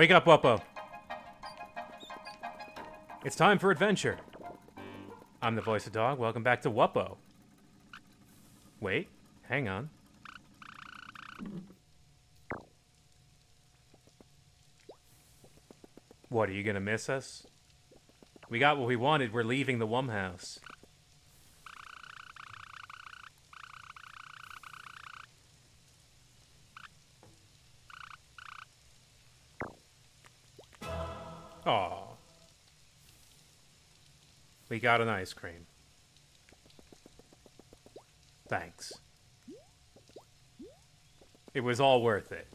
Wake up, Wuppo. It's time for adventure. I'm the voice of dog. Welcome back to Wuppo. Wait, hang on. What, are you gonna miss us? We got what we wanted. We're leaving the Wum house. Got an ice cream. Thanks. It was all worth it.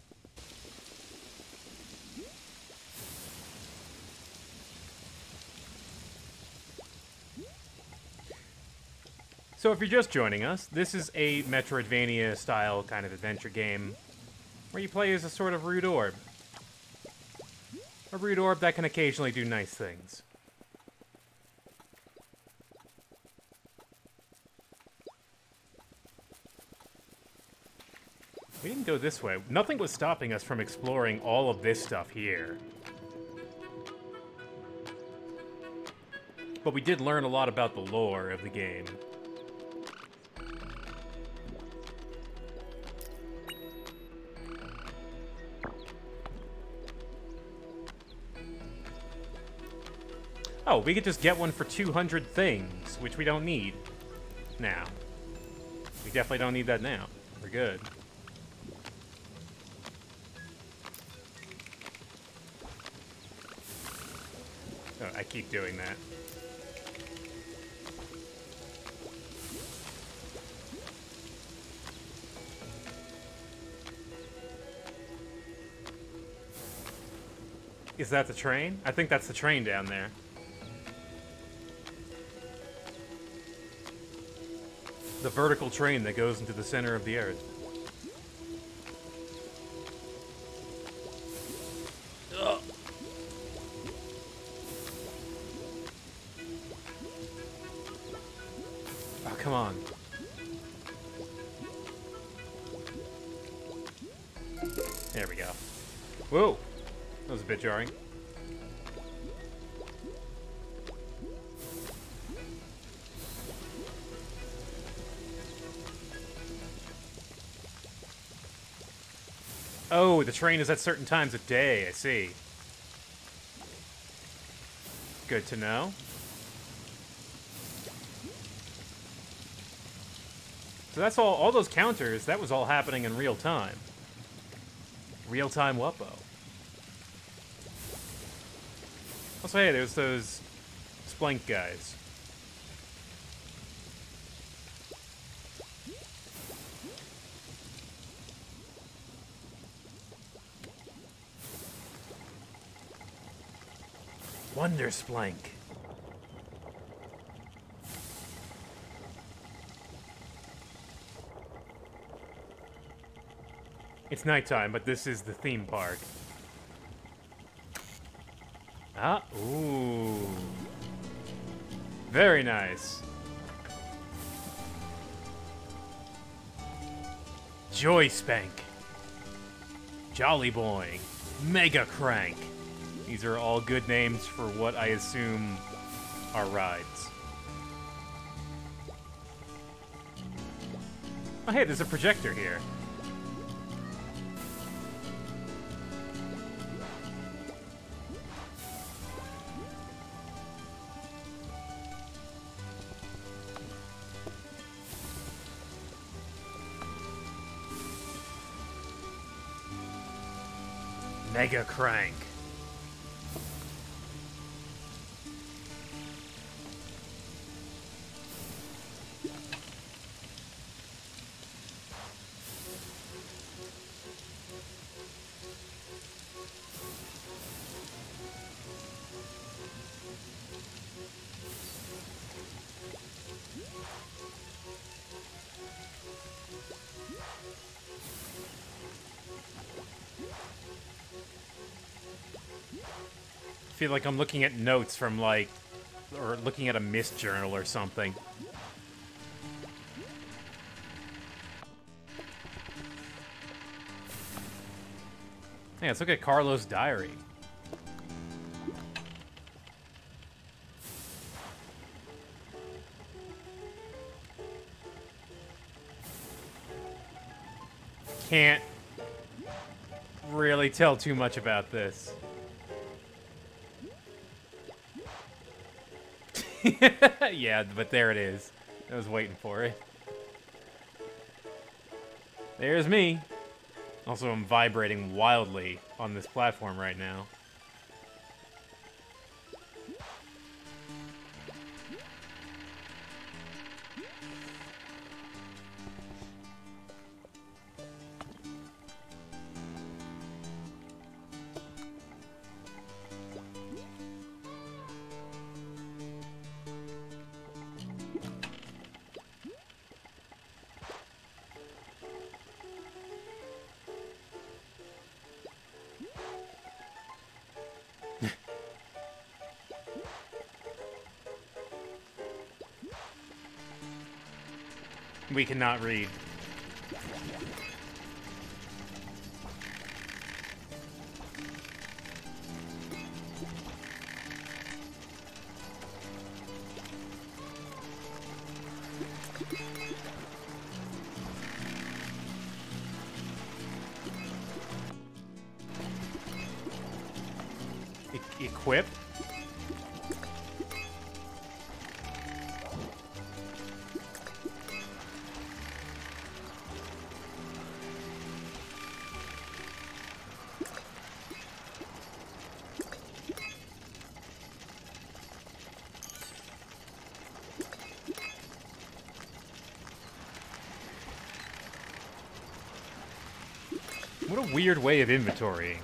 So if you're just joining us, this is a Metroidvania style kind of adventure game where you play as a sort of rude orb. A rude orb that can occasionally do nice things. Go this way. Nothing was stopping us from exploring all of this stuff here. But we did learn a lot about the lore of the game. Oh, we could just get one for 200 things, which we don't need now. We definitely don't need that now. We're good. Keep doing that. Is that the train? I think that's the train down there. The vertical train that goes into the center of the earth. Train is at certain times of day, I see. Good to know. So that's all, all those counters, that was all happening in real time. Real-time Wuppo. Also, hey, there's those Splank guys. Wonder Splank. It's nighttime, but this is the theme park. Ah, ooh. Very nice. Joy Splank. Jolly Boy. Mega Crank. These are all good names for what I assume are rides. Oh hey, there's a projector here. Mega Crank. feel like I'm looking at notes from like, or looking at a missed journal or something. Hey, let's look at Carlos' diary. Can't really tell too much about this. yeah, but there it is. I was waiting for it. There's me. Also, I'm vibrating wildly on this platform right now. Cannot read. What a weird way of inventorying.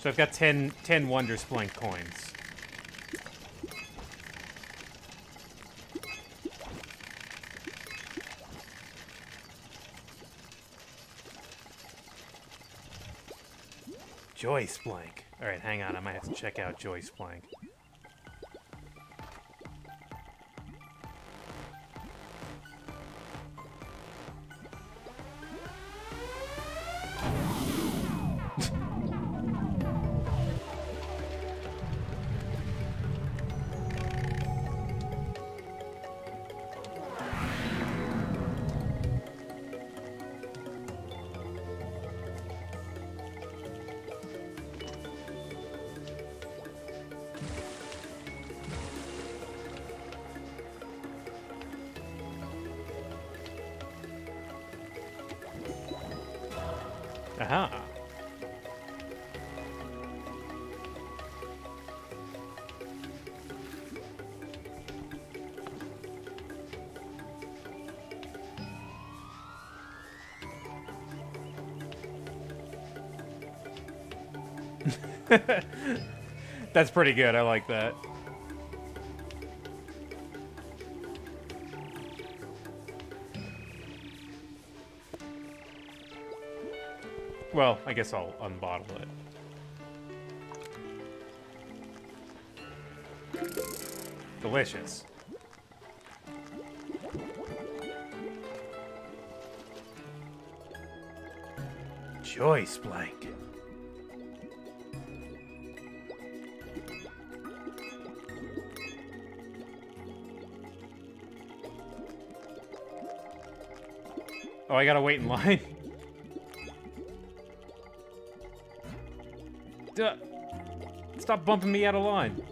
So I've got 10, 10 Wonder Splank coins. Joyce Splank. Alright, hang on. I might have to check out Joyce Splank. That's pretty good. I like that. Well, I guess I'll unbottle it. Delicious. Joy Splank. Oh, I gotta wait in line? Duh. Stop bumping me out of line.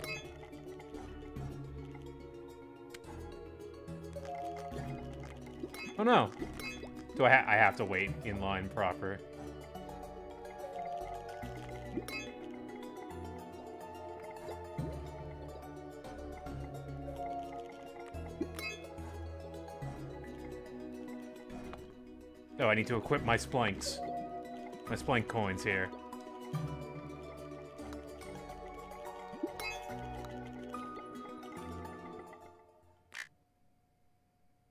Oh no. Do I, ha I have to wait in line proper? Need to equip my splanks. My splank coins here.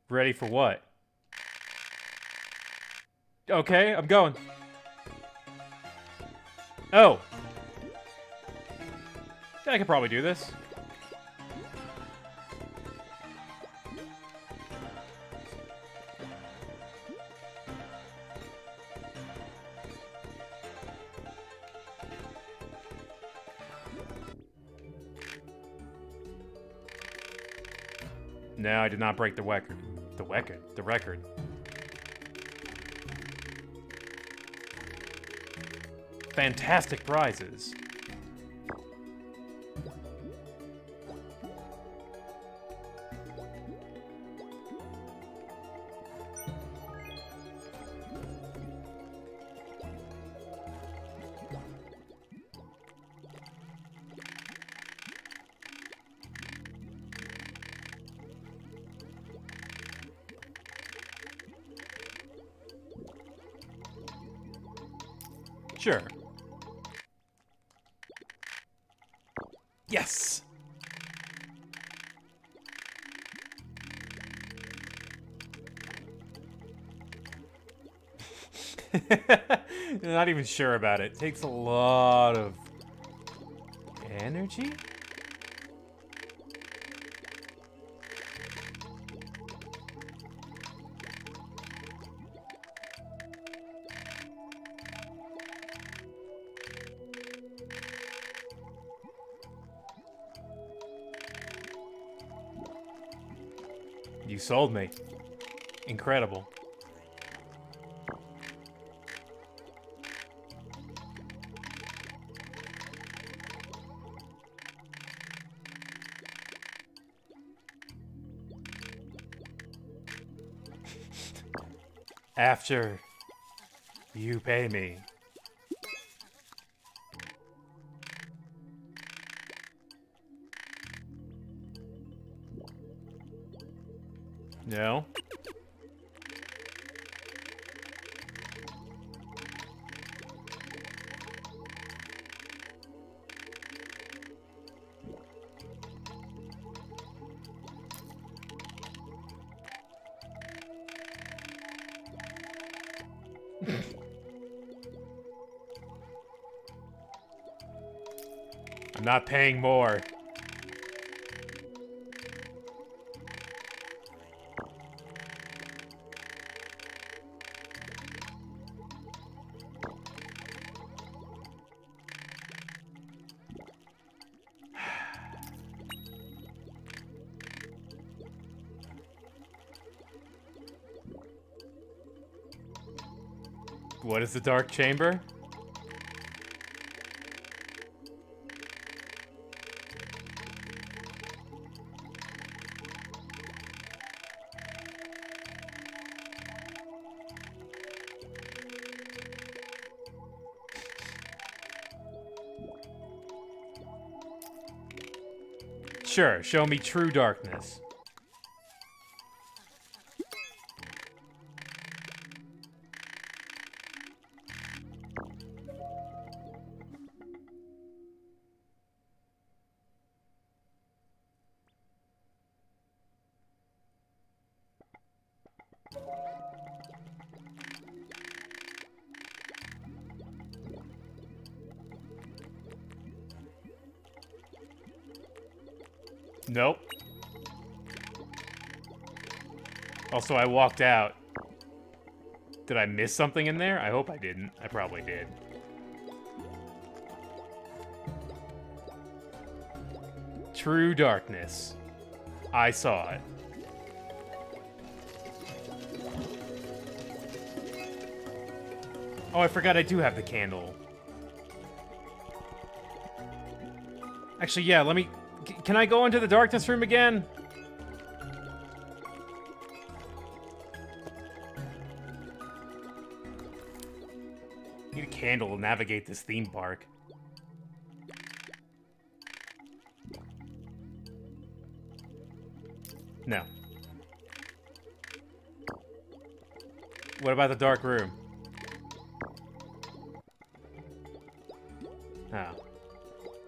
Ready for what? Okay, I'm going. Oh. I could probably do this. Did not break the record. The record. The record. Fantastic prizes. Not even sure about it. Takes a lot of energy? You sold me. Incredible. After you pay me. Not paying more. What is the Dark Chamber? Sure, show me true darkness. Also, I walked out. Did I miss something in there? I hope I didn't. I probably did. True darkness. I saw it. Oh, I forgot I do have the candle. Actually, yeah, let me... Can I go into the darkness room again? Candle to navigate this theme park. No. What about the dark room? Oh.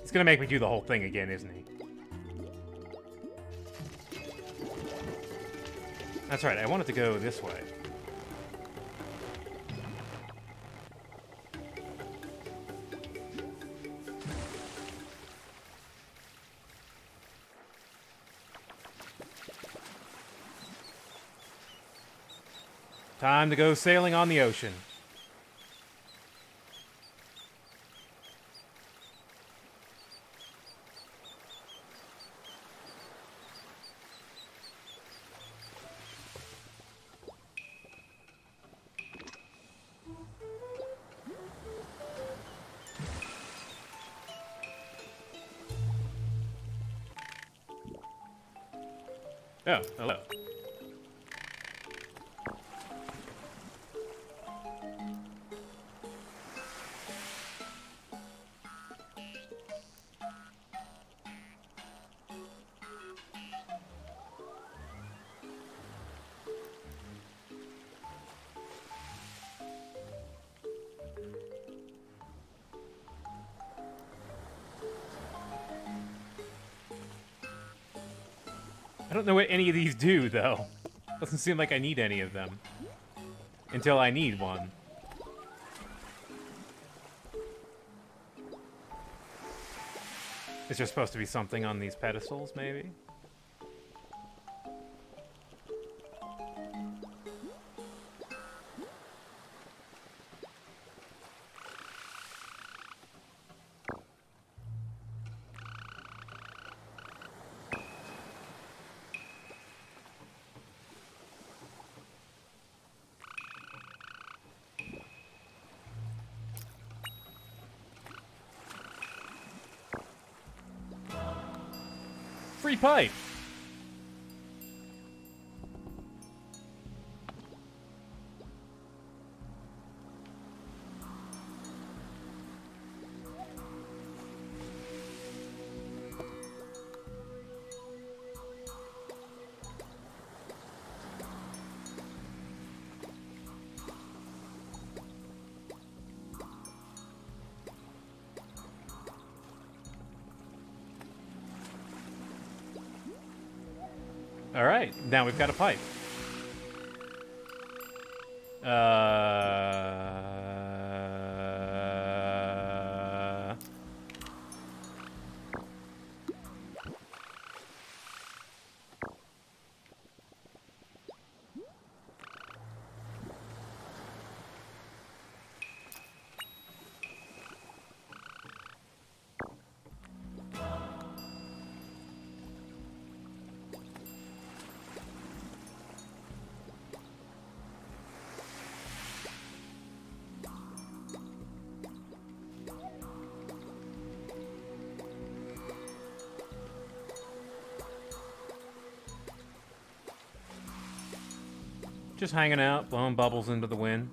He's gonna make me do the whole thing again, isn't he? That's right, I wanted to go this way. time to go sailing on the ocean. Oh, don't know what any of these do, though. Doesn't seem like I need any of them. Until I need one. Is there supposed to be something on these pedestals, maybe? Pipe! Now we've got a pipe. Just hanging out, blowing bubbles into the wind.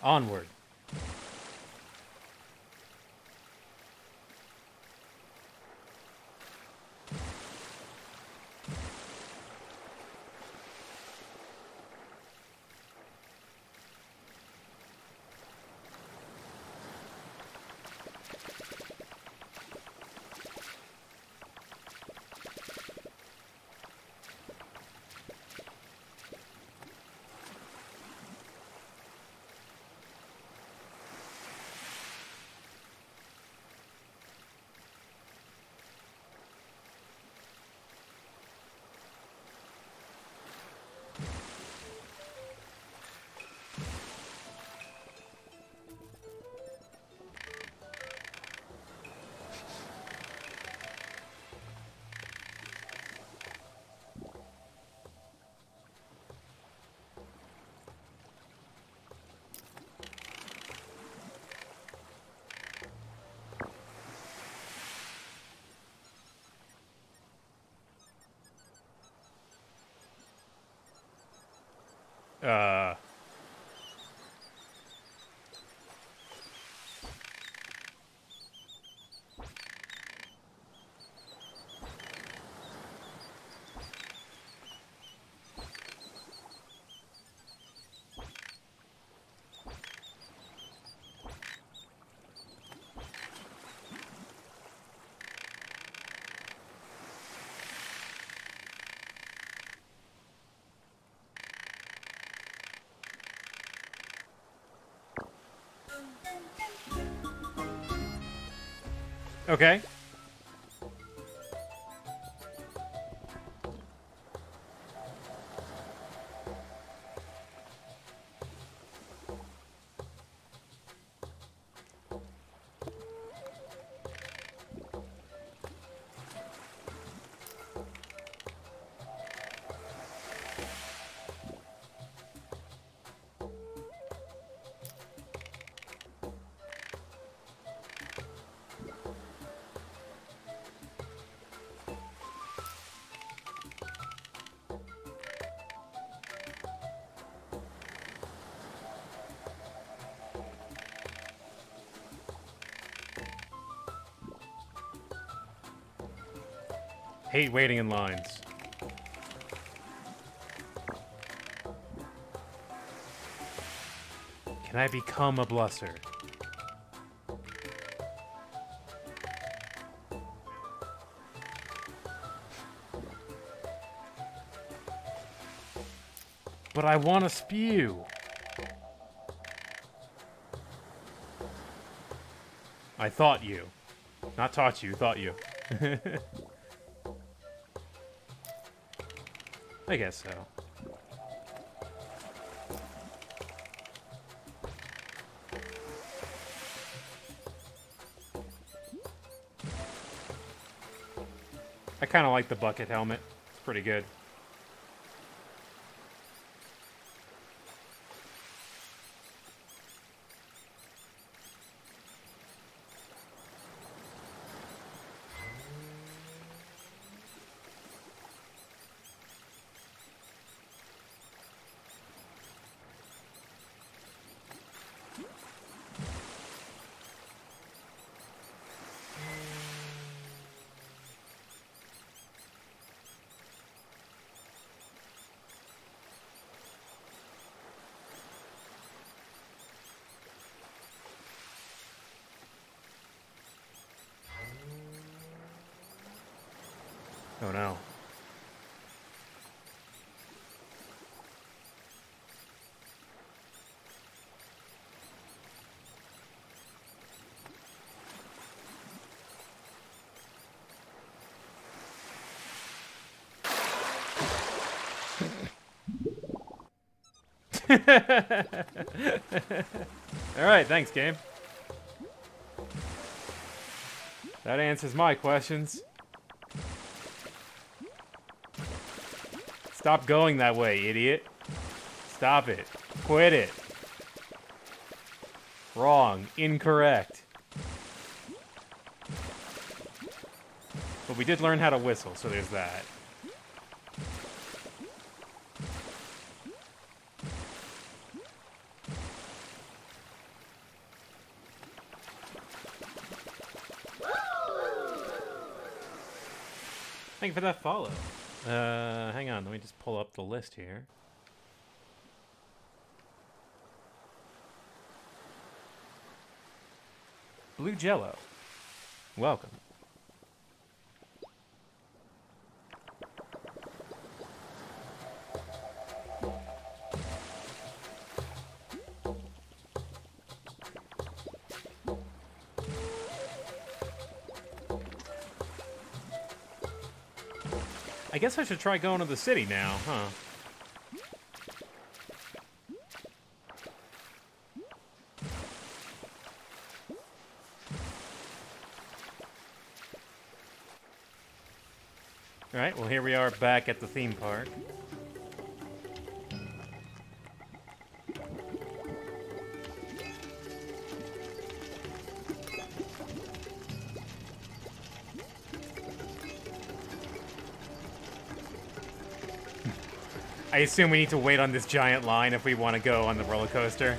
Onward. Uh. Okay. Hate waiting in lines. Can I become a blusser? But I want to spew. I thought you. Not taught you, thought you. I guess so. I kind of like the bucket helmet. It's pretty good. Alright, thanks, game. That answers my questions. Stop going that way, idiot. Stop it. Quit it. Wrong. Incorrect. But we did learn how to whistle, so there's that. For that follow. Uh, hang on, let me just pull up the list here. Blue Jello. Welcome. I should try going to the city now, huh? Alright, well here we are back at the theme park. I assume we need to wait on this giant line if we want to go on the roller coaster.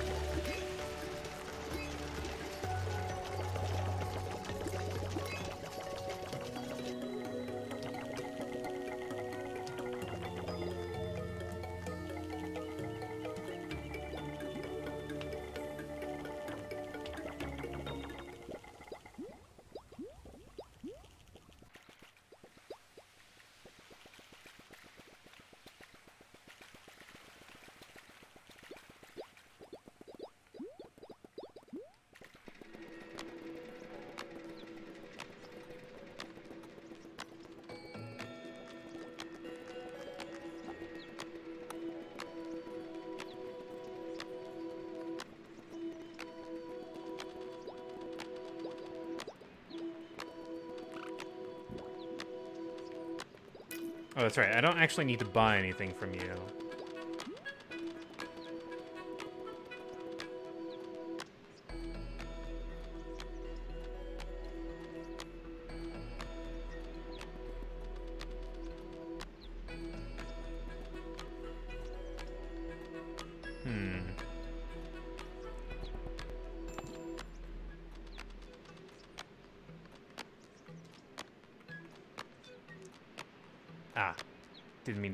That's right. I don't actually need to buy anything from you.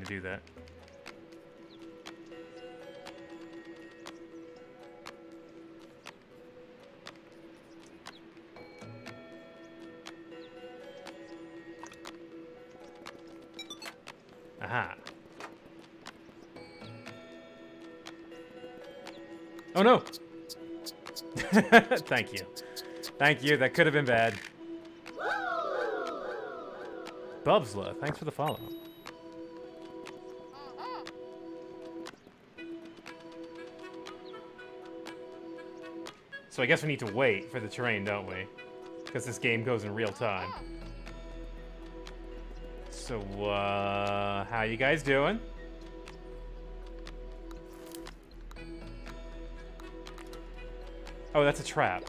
Do that. Aha. Oh no! Thank you. Thank you, that could have been bad. Bubsla, thanks for the follow. So I guess we need to wait for the terrain, don't we? Because this game goes in real time. So, uh, how you guys doing? Oh, that's a trap.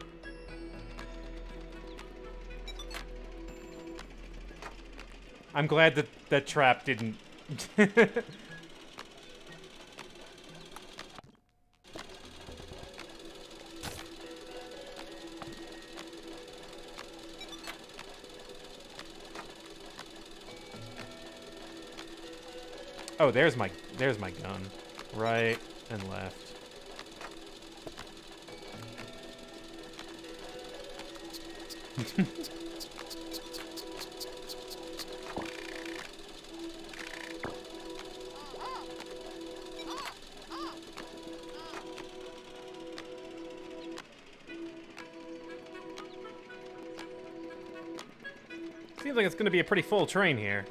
I'm glad that that trap didn't... oh, there's my there's my gun. Right and left. Seems like it's going to be a pretty full train here.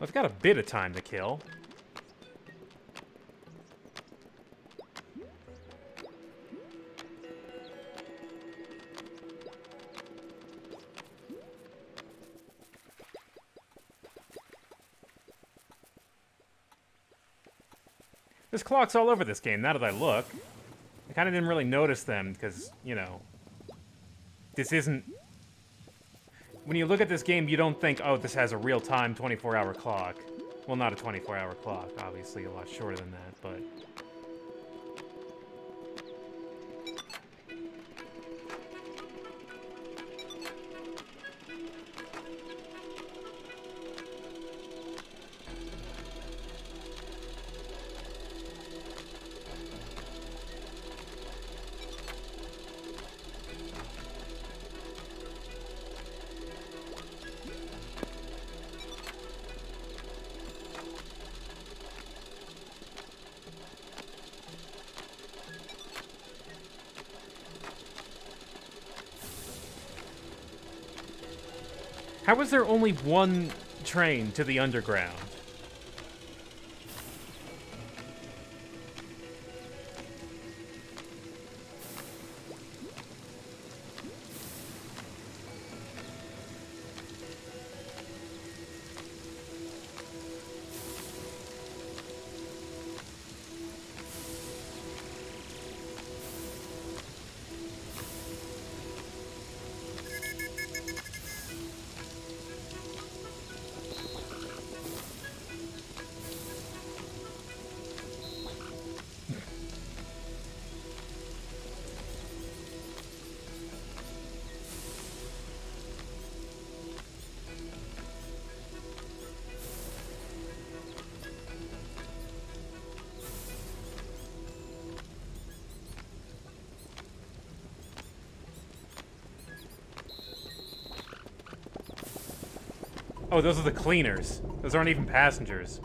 I've got a bit of time to kill. There's clocks all over this game, now that I look. I kind of didn't really notice them, because, you know... This isn't... When you look at this game, you don't think, oh, this has a real-time 24-hour clock. Well, not a 24-hour clock, obviously a lot shorter than that, but... How was there only one train to the underground? Oh, those are the cleaners. Those aren't even passengers.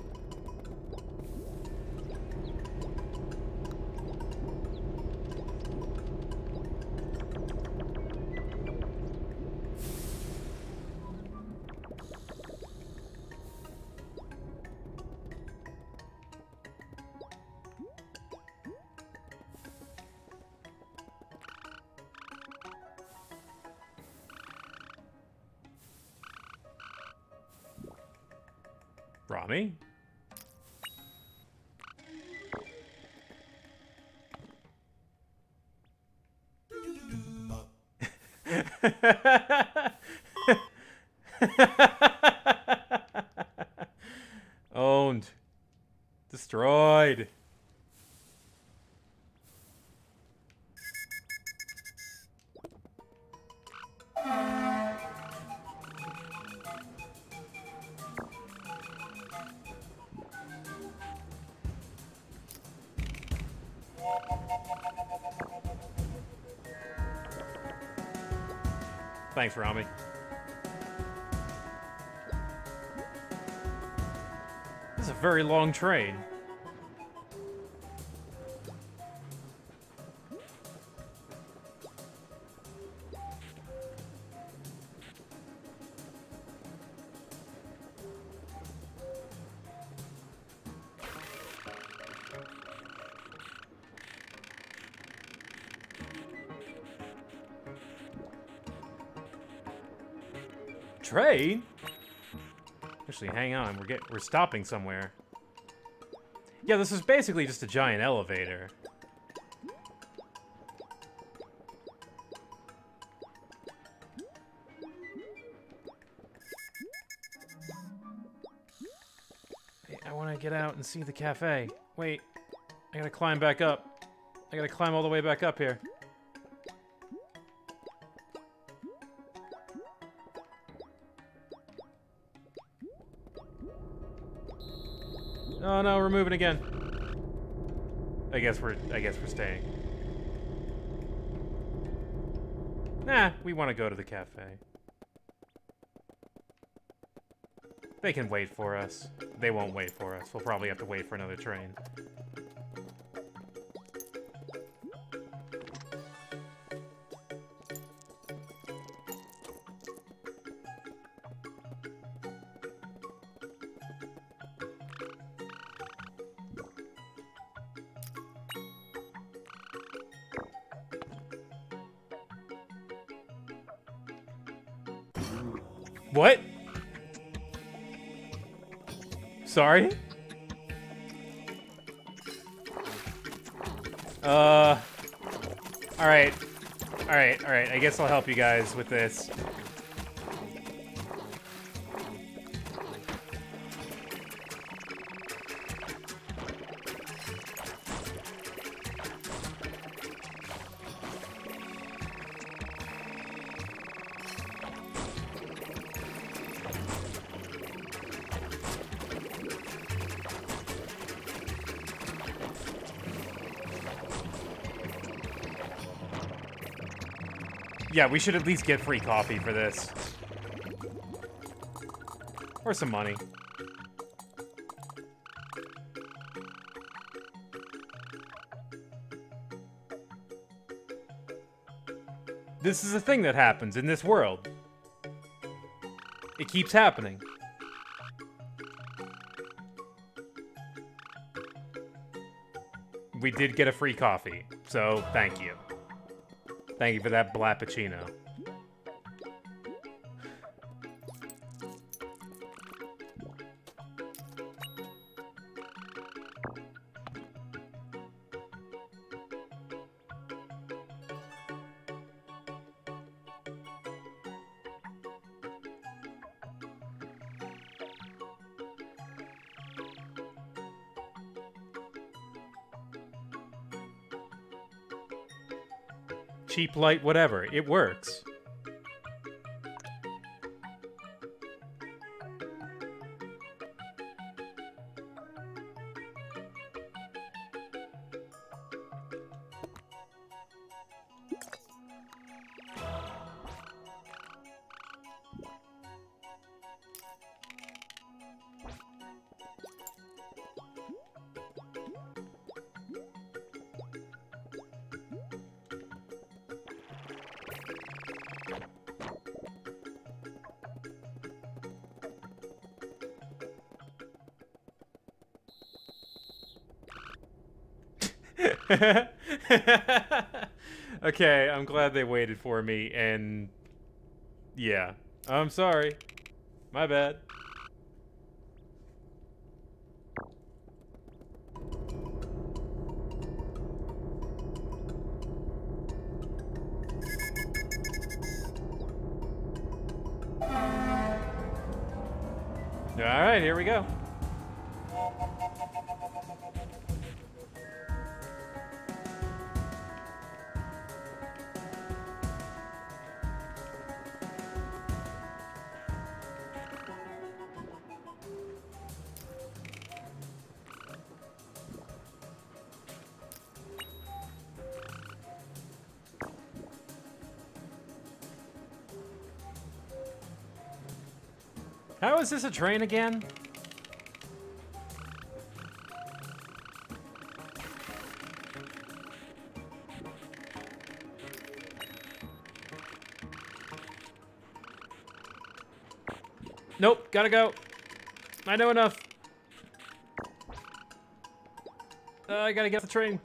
Thanks, Rami. This is a very long train. Train? Actually, hang on. We're get we're stopping somewhere. Yeah, this is basically just a giant elevator. I want to get out and see the cafe. Wait, I gotta climb back up. I gotta climb all the way back up here. Oh no, we're moving again. I guess we're I guess we're staying. Nah, we want to go to the cafe. They can wait for us. They won't wait for us. We'll probably have to wait for another train. Sorry? Uh... Alright. Alright, alright. I guess I'll help you guys with this. Yeah, we should at least get free coffee for this. Or some money. This is a thing that happens in this world. It keeps happening. We did get a free coffee, so thank you. Thank you for that blappuccino. Cheap light, whatever. It works. Okay, I'm glad they waited for me, and yeah, I'm sorry. My bad. This a train again? Nope, gotta go. I know enough. Uh, I gotta get the train.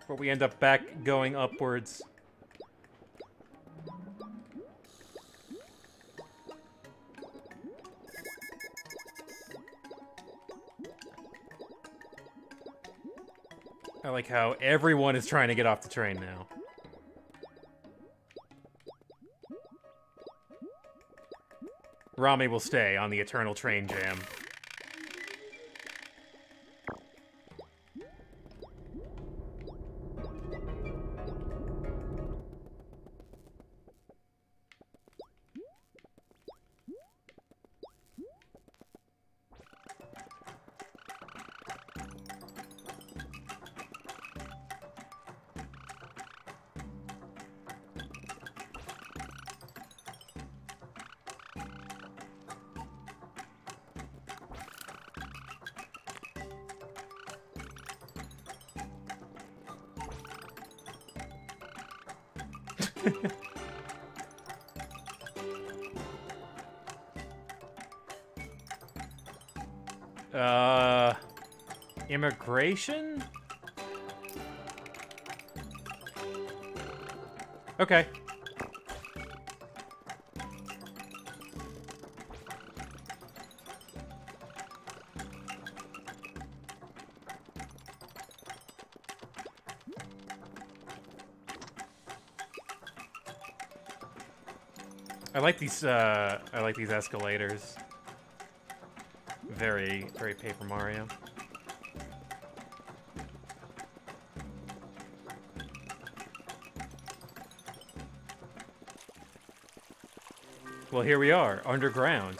Before we end up back going upwards. Like how everyone is trying to get off the train now. Rami will stay on the Eternal Train Jam. Immigration? Okay. I like these, uh, I like these escalators. Very, very Paper Mario. Well, here we are, underground.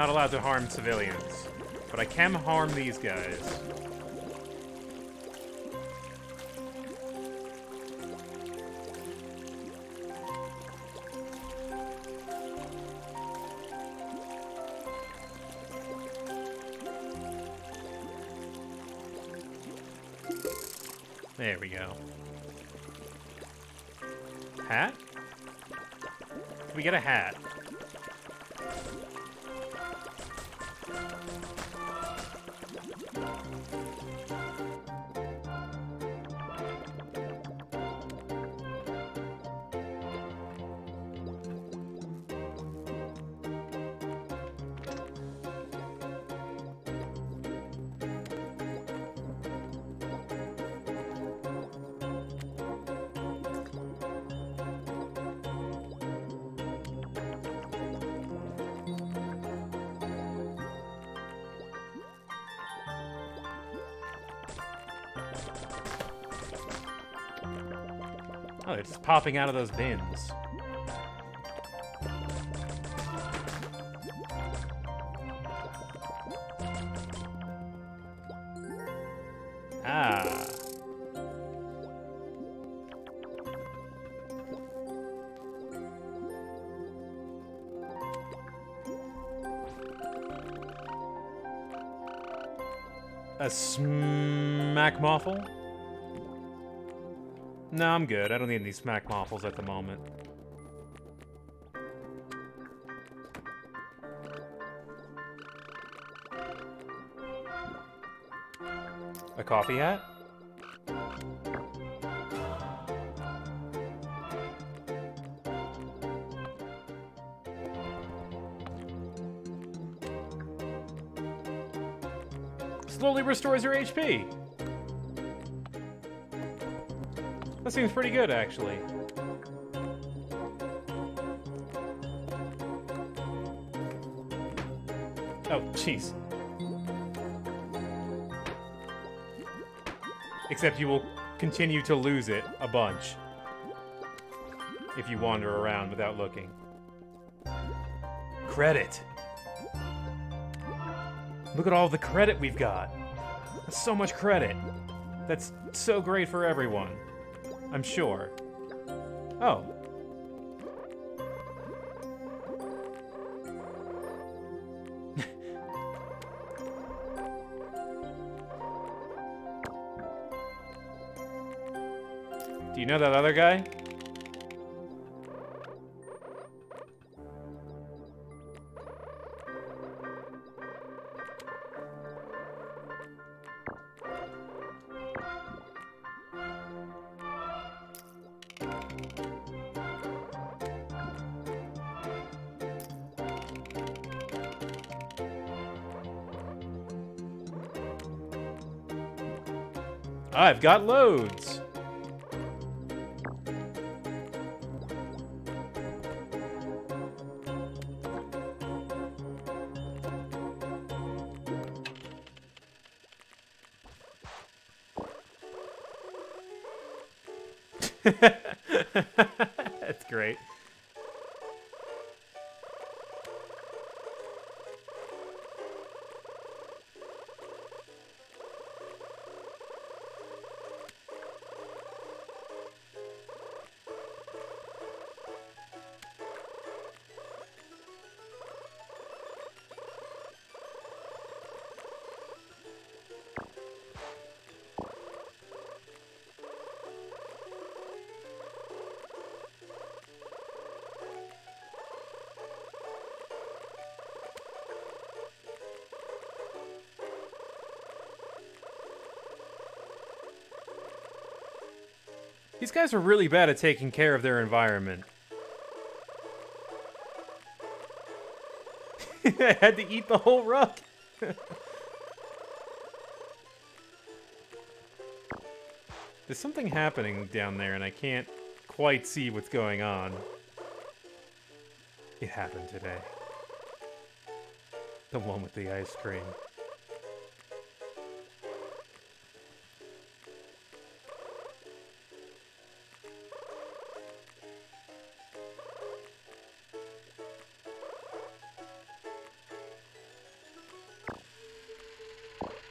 Not allowed to harm civilians, but I can harm these guys. There we go. Hat? We get a hat. Popping out of those bins. Ah. A smack moffle? No, I'm good. I don't need any smack apples at the moment. A coffee hat? Slowly restores your HP! That seems pretty good, actually. Oh, jeez. Except you will continue to lose it a bunch if you wander around without looking. Credit. Look at all the credit we've got. That's so much credit. That's so great for everyone. I'm sure. Oh. Know that other guy? I've got loads. These guys are really bad at taking care of their environment. I had to eat the whole rug. There's something happening down there and I can't quite see what's going on. It happened today. The one with the ice cream.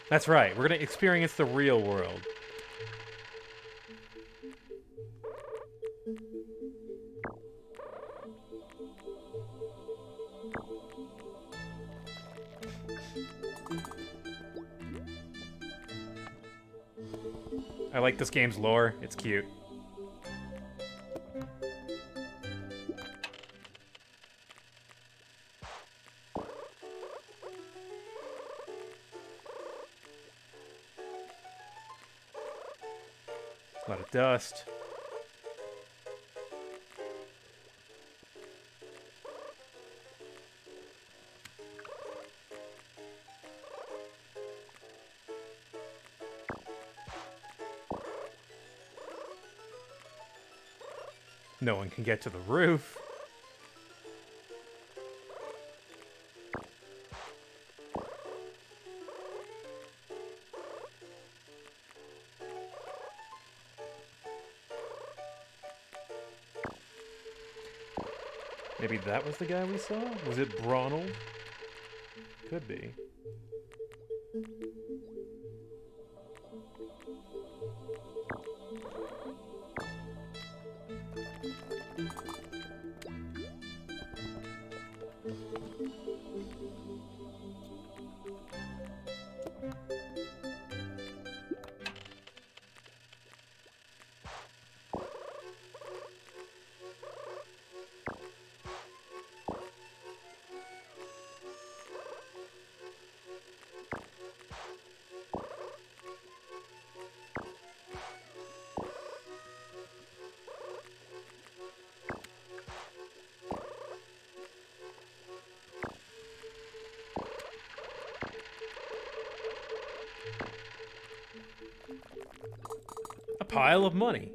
That's right. We're going to experience the real world. I like this game's lore. It's cute. No one can get to the roof. Maybe that was the guy we saw? Was it Bronald? Could be. Pile of money.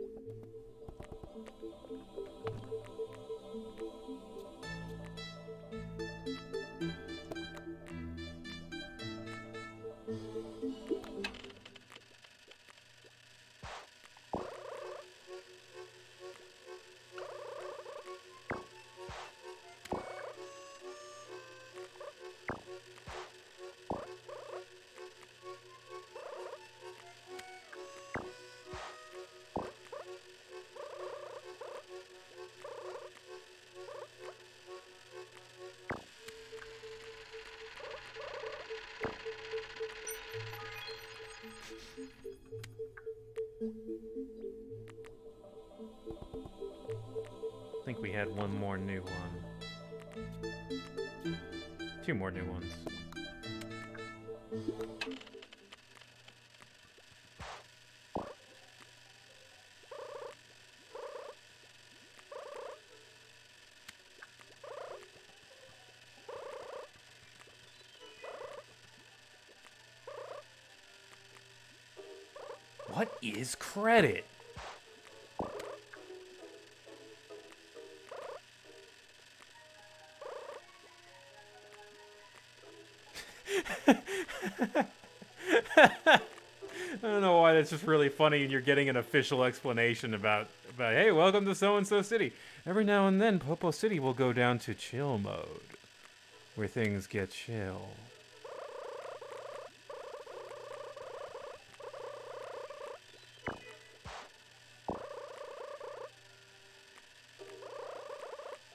I think we had one more new one. Two more new ones. What is credit? I don't know why that's just really funny and you're getting an official explanation about, about hey, welcome to so-and-so city. Every now and then, Popo City will go down to chill mode, where things get chill.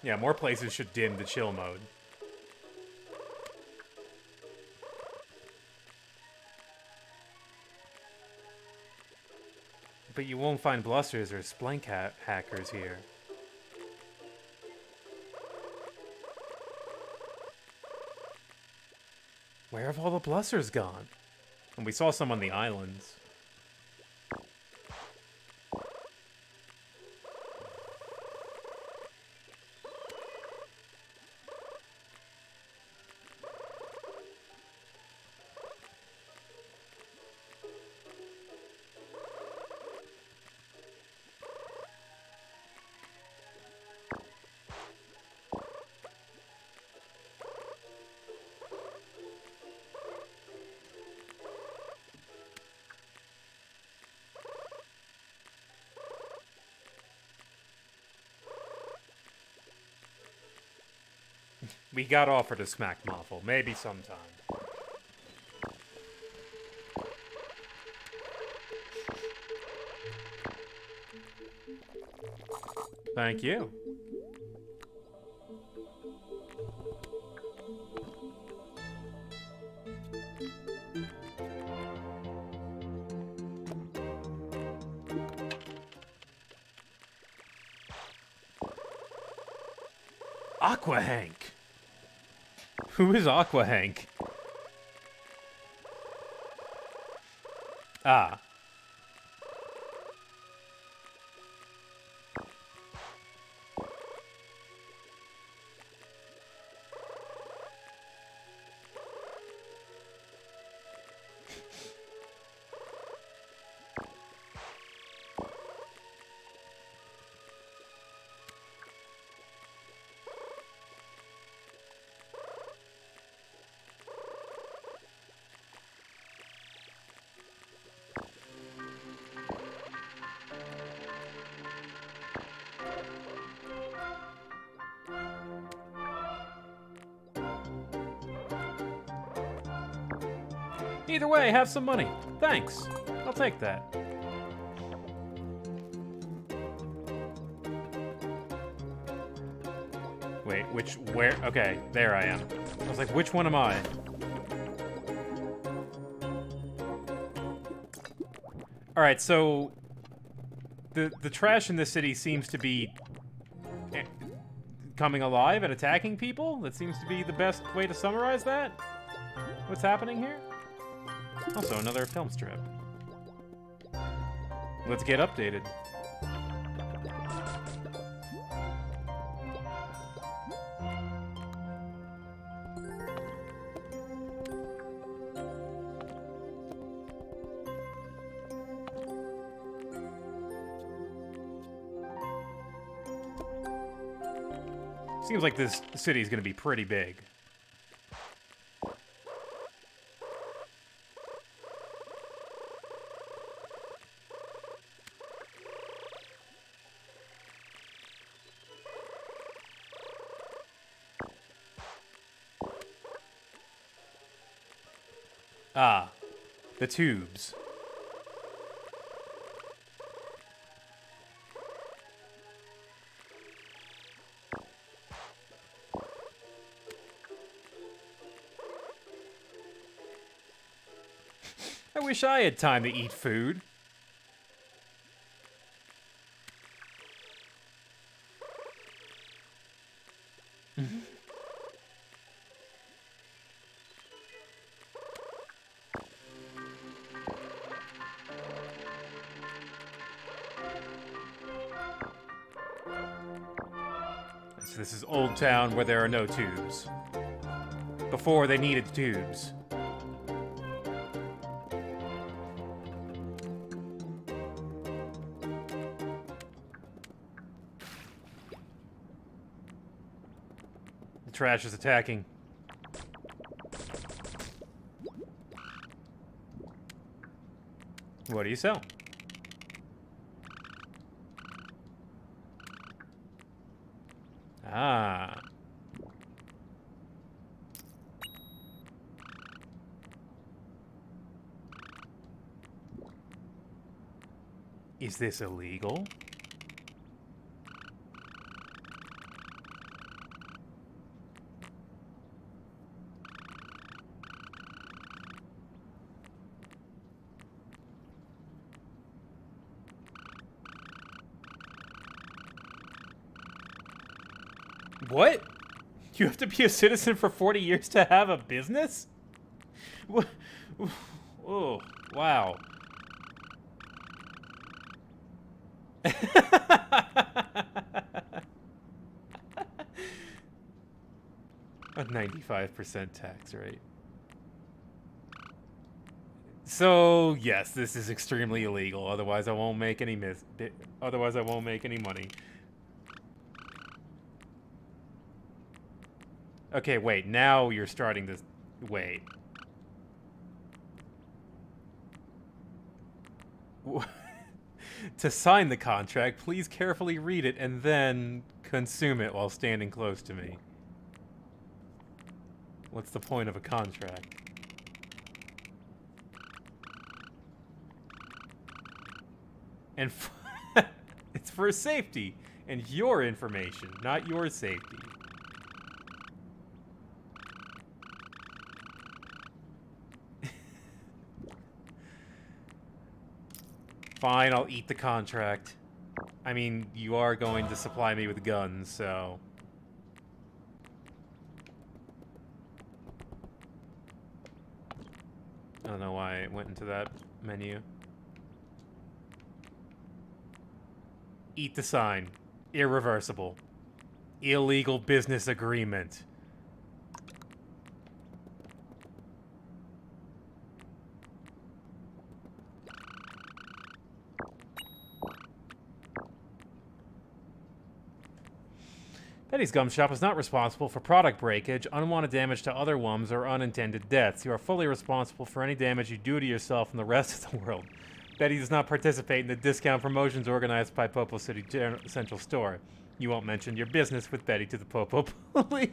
Yeah, more places should dim the chill mode. But you won't find blusters or splank ha hackers here. Where have all the blusters gone? And we saw some on the islands. We got offered a smack muffle. Maybe sometime. Thank you. Aqua Hank. Who is Aqua Hank? Ah. Way, have some money. Thanks. I'll take that. Wait, which, where? Okay, there I am. I was like, which one am I? Alright, so... The, the trash in this city seems to be... eh, coming alive and attacking people? That seems to be the best way to summarize that? What's happening here? Also, another film strip. Let's get updated. Seems like this city is going to be pretty big. Tubes. I wish I had time to eat food. Town where there are no tubes. Before they needed tubes. The trash is attacking. What do you sell? Ah. Is this illegal? What? You have to be a citizen for 40 years to have a business? Wha- Oh, wow. A 95% tax rate. So, yes, this is extremely illegal. Otherwise, I won't make any mis- Otherwise, I won't make any money. Okay, wait. Now you're starting to wait. to sign the contract, please carefully read it and then consume it while standing close to me. What's the point of a contract? And it's for safety and your information, not your safety. Fine, I'll eat the contract. I mean, you are going to supply me with guns, so... I it went into that menu. Eat the sign. Irreversible. Illegal business agreement. Betty's Gum Shop is not responsible for product breakage, unwanted damage to other WUMs, or unintended deaths. You are fully responsible for any damage you do to yourself and the rest of the world. Betty does not participate in the discount promotions organized by Popo City Gen- Central Store. You won't mention your business with Betty to the Popo Police.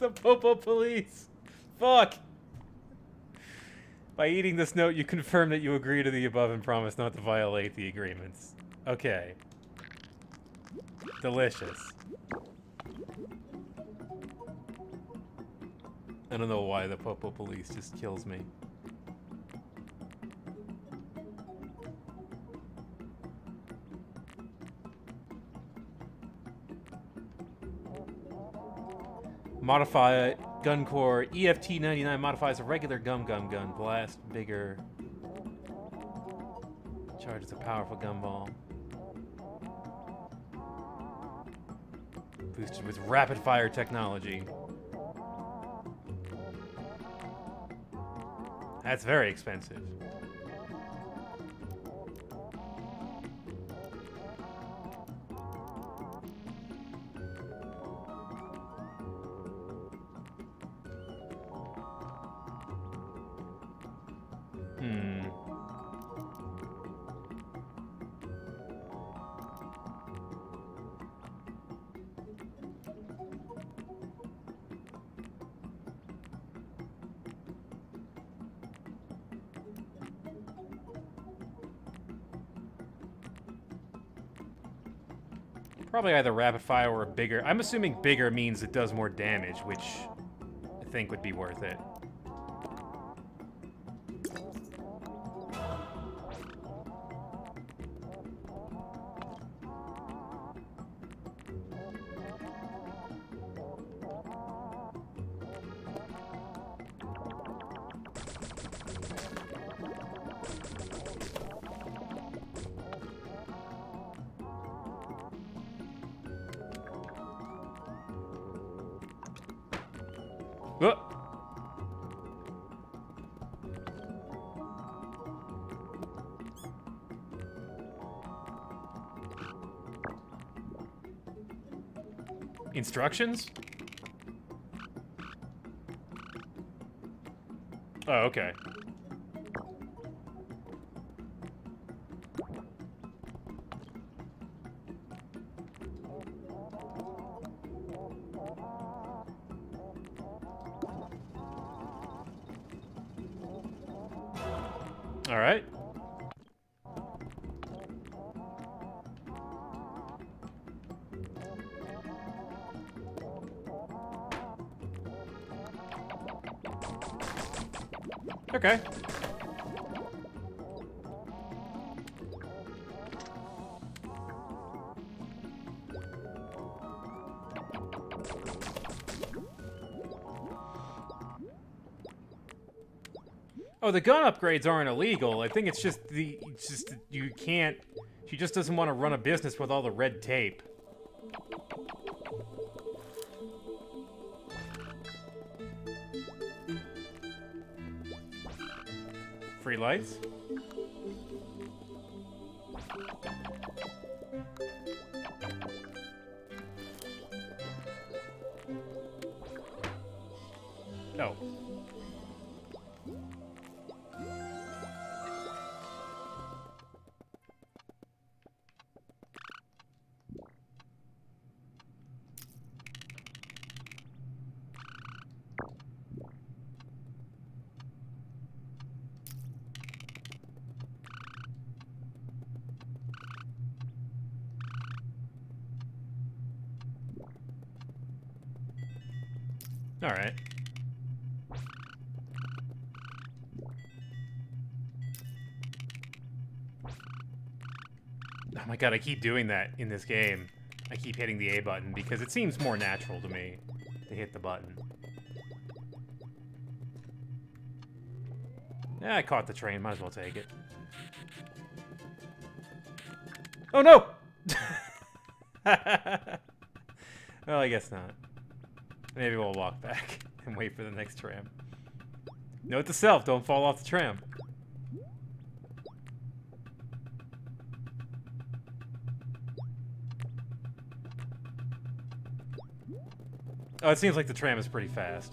the Popo Police. Fuck. By eating this note, you confirm that you agree to the above and promise not to violate the agreements. Okay. Delicious. I don't know why the Popo Police just kills me. Modify gun core EFT 99 modifies a regular gum gum gun. Blast bigger. Charges a powerful gumball. Boosted with rapid fire technology. That's very expensive. Probably either rapid fire or a bigger. I'm assuming bigger means it does more damage, which I think would be worth it. Instructions? Oh, okay. Oh, the gun upgrades aren't illegal. I think it's just the it's just you can't. She just doesn't want to run a business with all the red tape. Free lights? No. All right. Oh my god, I keep doing that in this game. I keep hitting the A button because it seems more natural to me to hit the button. Yeah, I caught the train. Might as well take it. Oh no! well, I guess not. Maybe we'll walk back and wait for the next tram. Note to self, don't fall off the tram. Oh, it seems like the tram is pretty fast.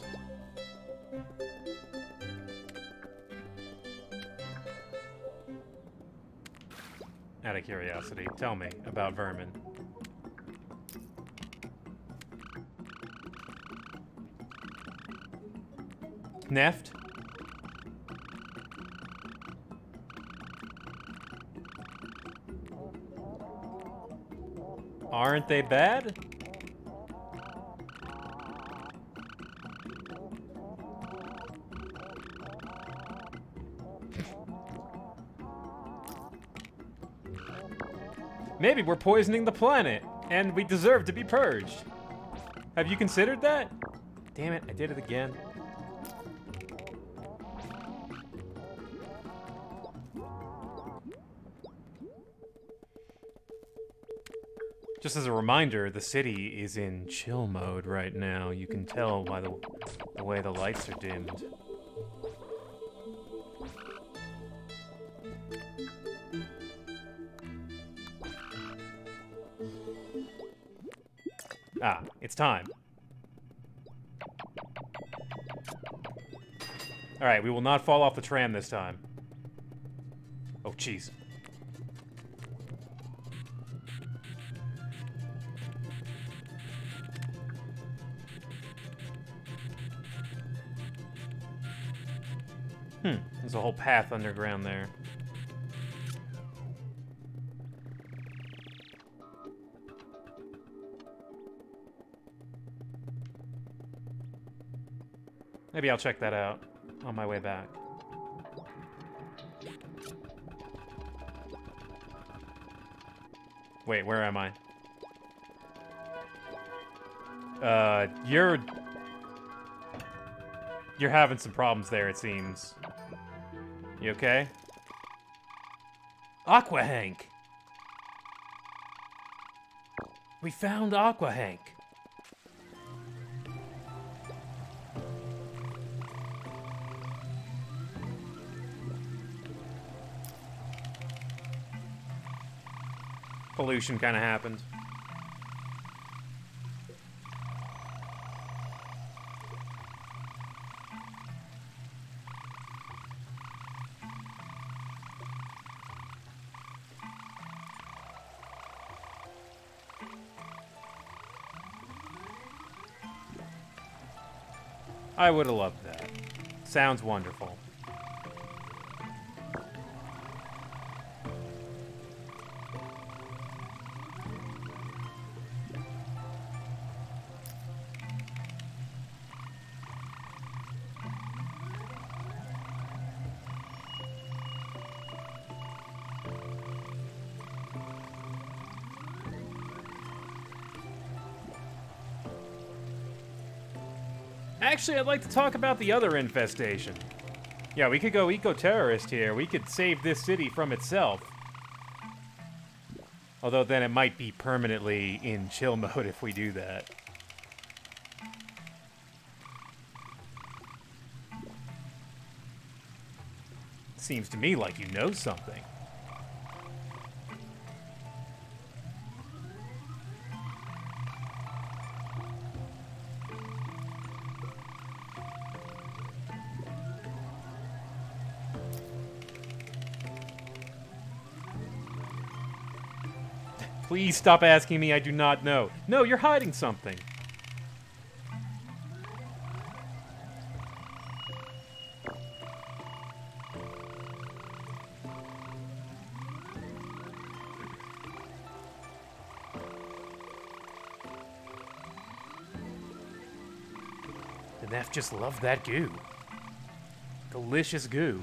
Out of curiosity, tell me about vermin. Neft? Aren't they bad? Maybe we're poisoning the planet, and we deserve to be purged. Have you considered that? Damn it, I did it again. As a reminder, the city is in chill mode right now. You can tell by the, the way the lights are dimmed. Ah, it's time. Alright, we will not fall off the tram this time. Oh, jeez. A whole path underground there. Maybe I'll check that out on my way back. Wait, where am I? Uh, you're... You're having some problems there, it seems. You okay? Aqua Hank! We found Aqua Hank! Pollution kind of happened. I would have loved that. Sounds wonderful. Actually, I'd like to talk about the other infestation. Yeah, we could go eco-terrorist here. We could save this city from itself. Although then it might be permanently in chill mode if we do that. Seems to me like you know something. Please stop asking me, I do not know. No, you're hiding something. The Neft just loved that goo. Delicious goo.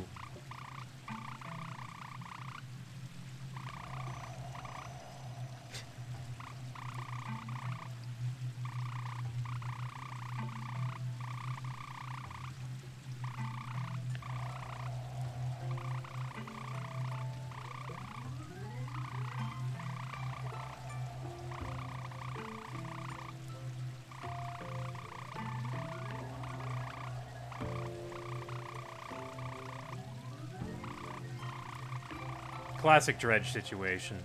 Classic dredge situation.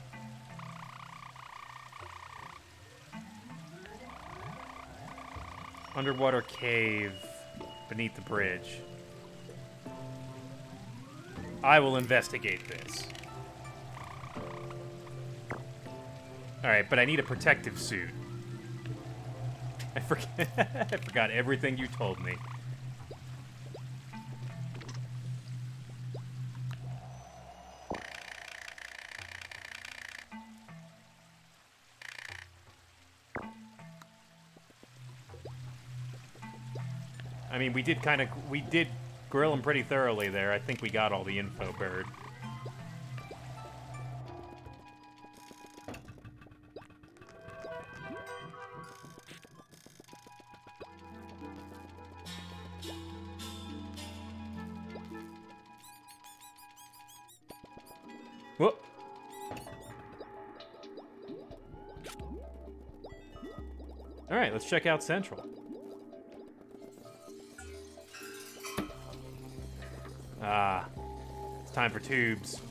Underwater cave beneath the bridge. I will investigate this. Alright, but I need a protective suit. I forget I forgot everything you told me. Mean, we did kind of, we did grill him pretty thoroughly there. I think we got all the info, Bird. Whoop. All right, let's check out Central. time for tubes.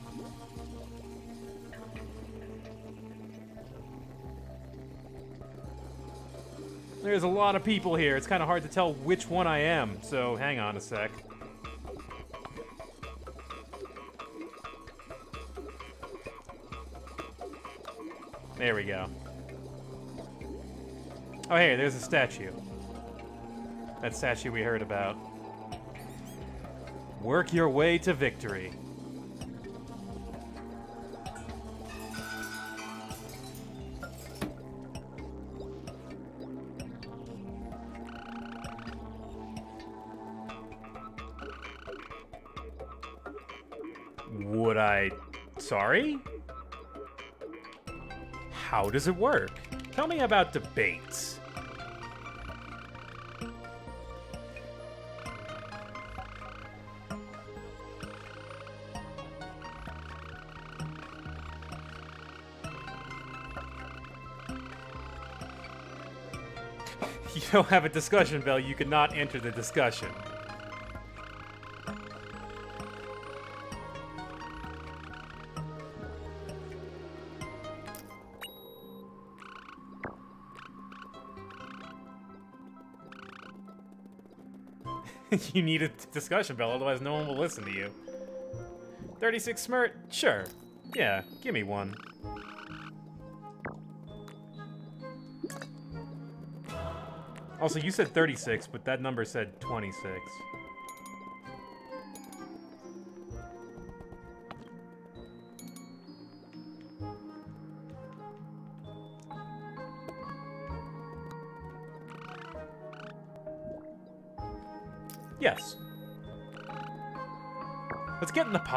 There's a lot of people here. It's kind of hard to tell which one I am, so hang on a sec. There we go. Oh, hey, there's a statue. That statue we heard about. Work your way to victory. How does it work? Tell me about debates. You don't have a discussion bell, you cannot enter the discussion. you need a discussion bell, otherwise no one will listen to you. 36 smirt? Sure. Yeah, give me one. Also, you said 36, but that number said 26.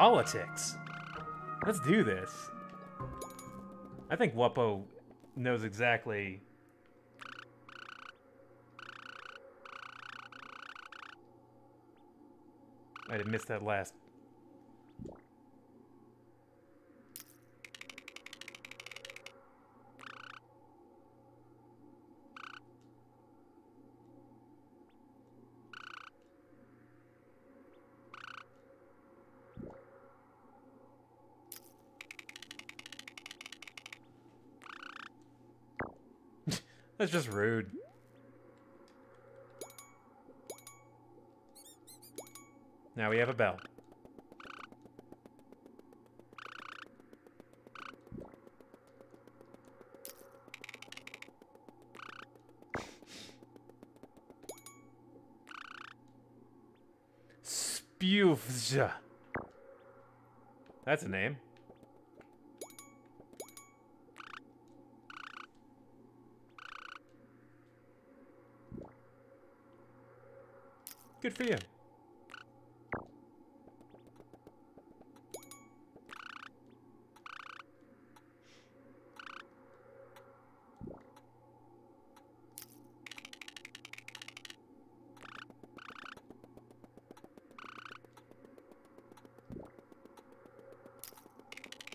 Politics. Let's do this. I think Wuppo knows exactly I missed that last. That's just rude. Now we have a bell. Spewfja. That's a name. Good for you.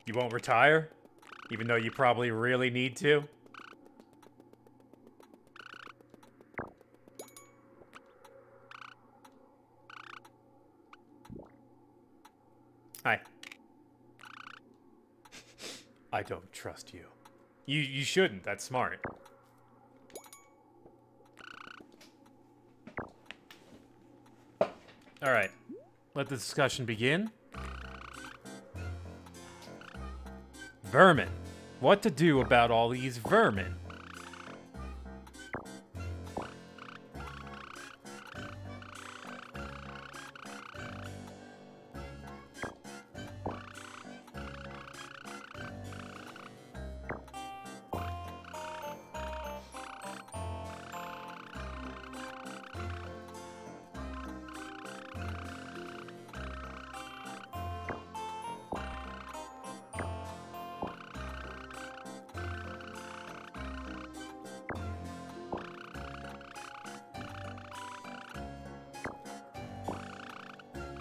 You won't retire? Even though you probably really need to? Hi. I don't trust you. You you shouldn't. That's smart. All right. Let the discussion begin. Vermin. What to do about all these vermin?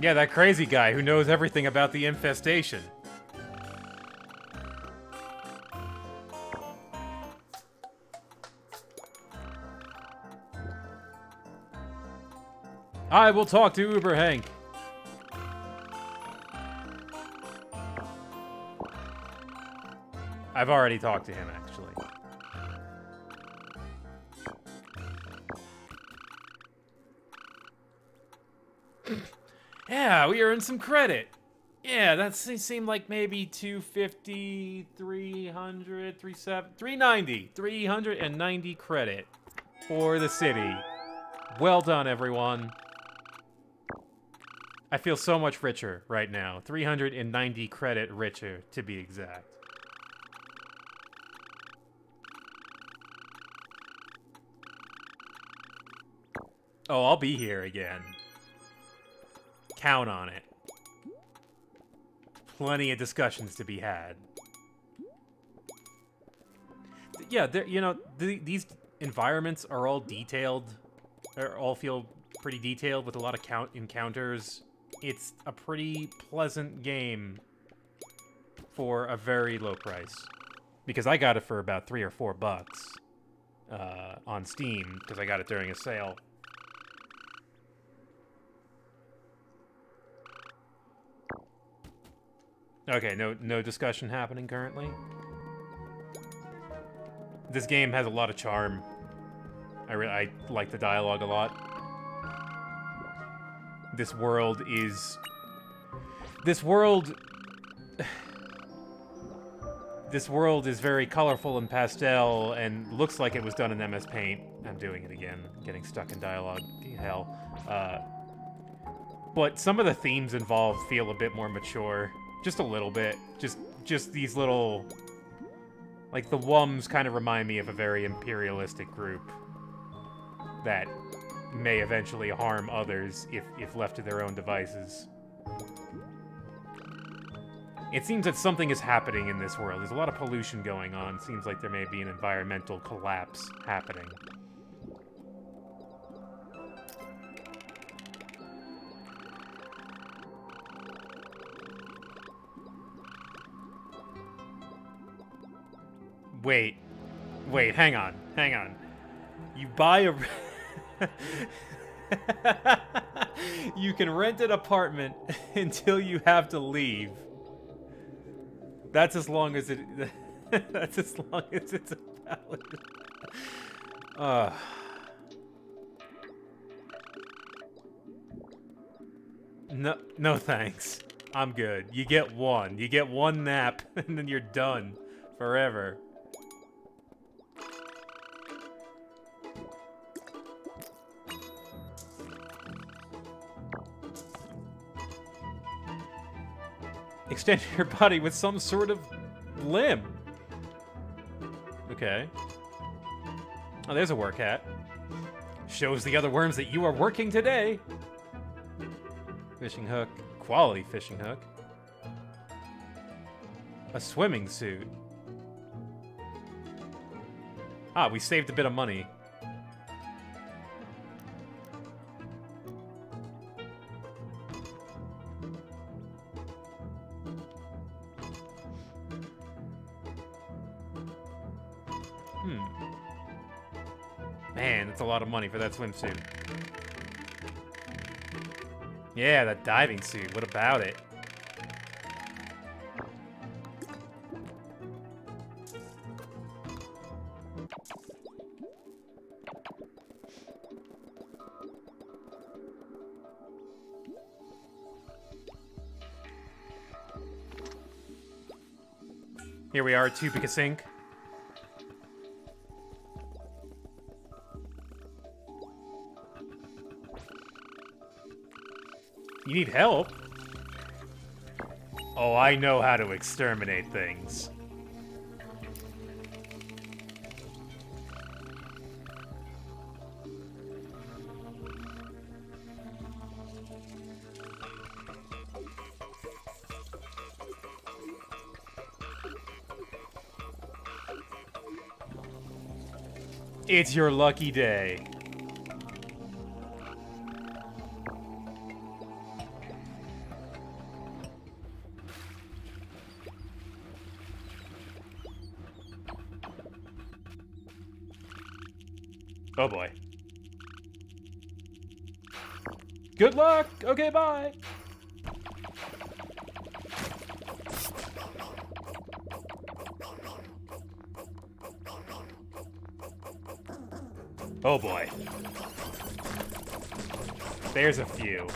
Yeah, that crazy guy who knows everything about the infestation. I will talk to Uber Hank. I've already talked to him, actually. Yeah, we earned some credit. Yeah, that seemed like maybe 250, 300, 390, 390 credit for the city. Well done, everyone. I feel so much richer right now. 390 credit richer, to be exact. Oh, I'll be here again. Count on it. Plenty of discussions to be had. Yeah, there. you know, these environments are all detailed. They all feel pretty detailed with a lot of count encounters. It's a pretty pleasant game for a very low price. Because I got it for about three or four bucks uh, on Steam, because I got it during a sale. Okay, no no discussion happening currently. This game has a lot of charm. I really I like the dialogue a lot. This world is this world this world is very colorful and pastel and looks like it was done in MS Paint. I'm doing it again, getting stuck in dialogue hell. Uh, but some of the themes involved feel a bit more mature. Just a little bit. Just just these little... Like, the Wums kind of remind me of a very imperialistic group that may eventually harm others if, if left to their own devices. It seems that something is happening in this world. There's a lot of pollution going on. Seems like there may be an environmental collapse happening. Wait. Wait, hang on. Hang on. You buy a... you can rent an apartment until you have to leave. That's as long as it... that's as long as it's valid. Uh... No, no thanks. I'm good. You get one. You get one nap, and then you're done. Forever. Extend your body with some sort of limb. Okay. Oh, there's a work hat. Shows the other worms that you are working today. Fishing hook. Quality fishing hook. A swimming suit. Ah, we saved a bit of money. A lot of money for that swimsuit. Yeah, that diving suit. What about it? Here we are at Tupika Sink. Need help? Oh, I know how to exterminate things. It's your lucky day. Okay, bye! Oh boy. There's a few.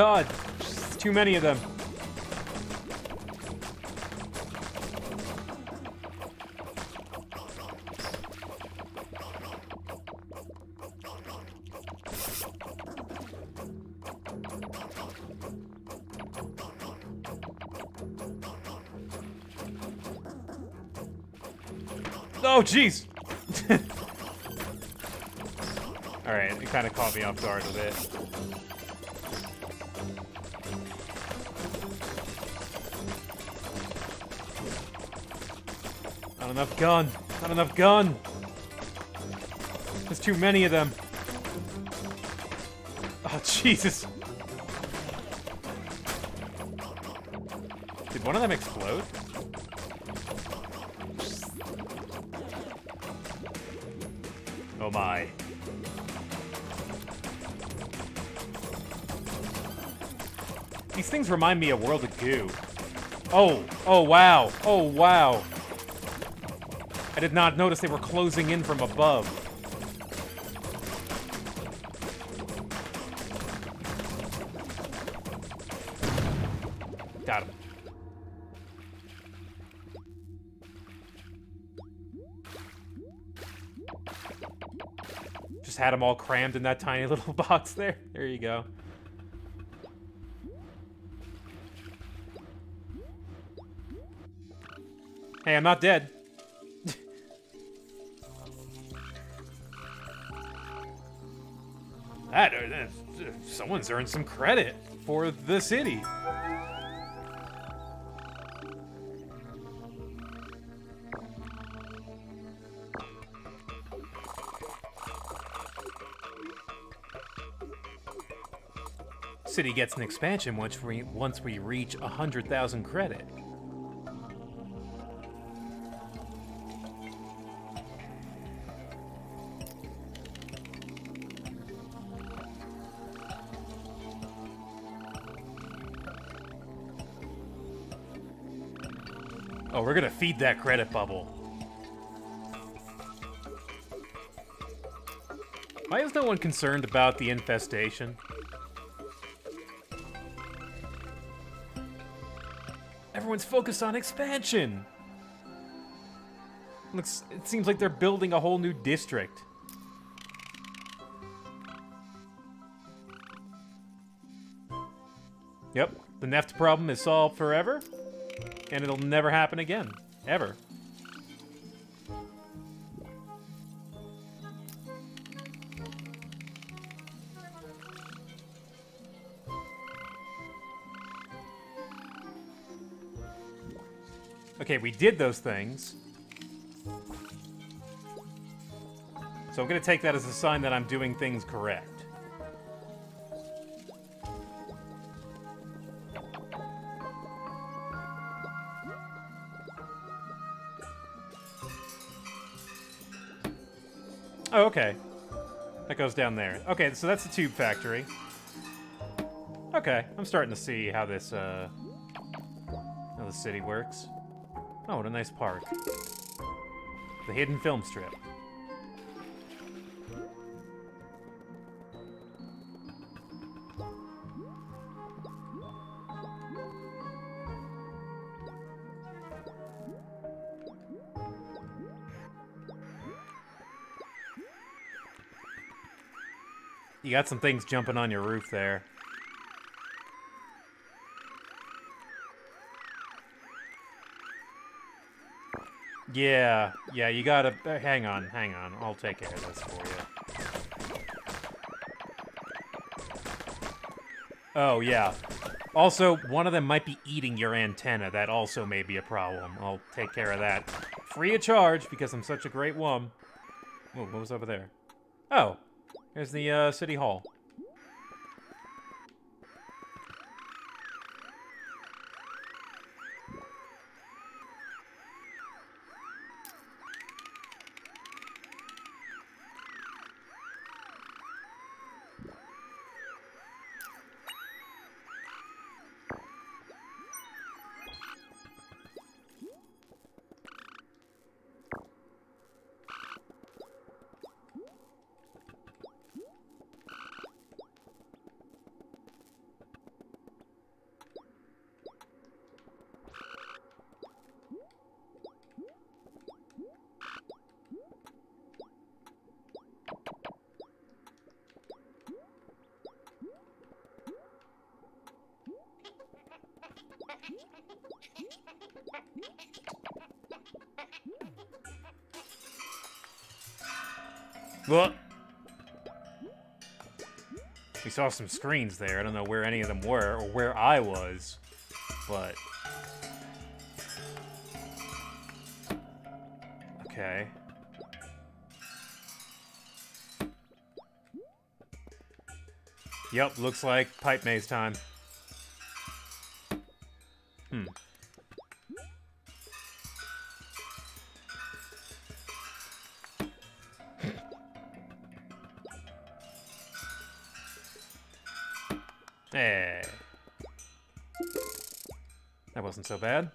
God. Too many of them. Oh, jeez! Alright, it kind of caught me off guard a bit. Enough gun! Not enough gun! There's too many of them. Oh, Jesus! Did one of them explode? Oh my. These things remind me of World of Goo. Oh, oh wow, oh wow. I did not notice they were closing in from above. Got him. Just had them all crammed in that tiny little box there. There you go. Hey, I'm not dead. Someone's earned some credit for the city. City gets an expansion once we once we reach 100,000 credit. Feed that credit bubble. Why is no one concerned about the infestation? Everyone's focused on expansion! Looks, it seems like they're building a whole new district. Yep, the Neft problem is solved forever, and it'll never happen again. Ever. Okay, we did those things. So I'm gonna take that as a sign that I'm doing things correct. Oh, okay. That goes down there. Okay, so that's the tube factory. Okay, I'm starting to see how this, uh, how the city works. Oh, what a nice park. The hidden film strip. You got some things jumping on your roof there. Yeah, yeah, you gotta... Uh, hang on, hang on. I'll take care of this for you. Oh, yeah. Also, one of them might be eating your antenna. That also may be a problem. I'll take care of that. Free of charge, because I'm such a great one. Oh, what was over there? Oh, here's the uh, city hall. Saw some screens there. I don't know where any of them were or where I was, but... Okay. Yep, looks like pipe maze time. So bad.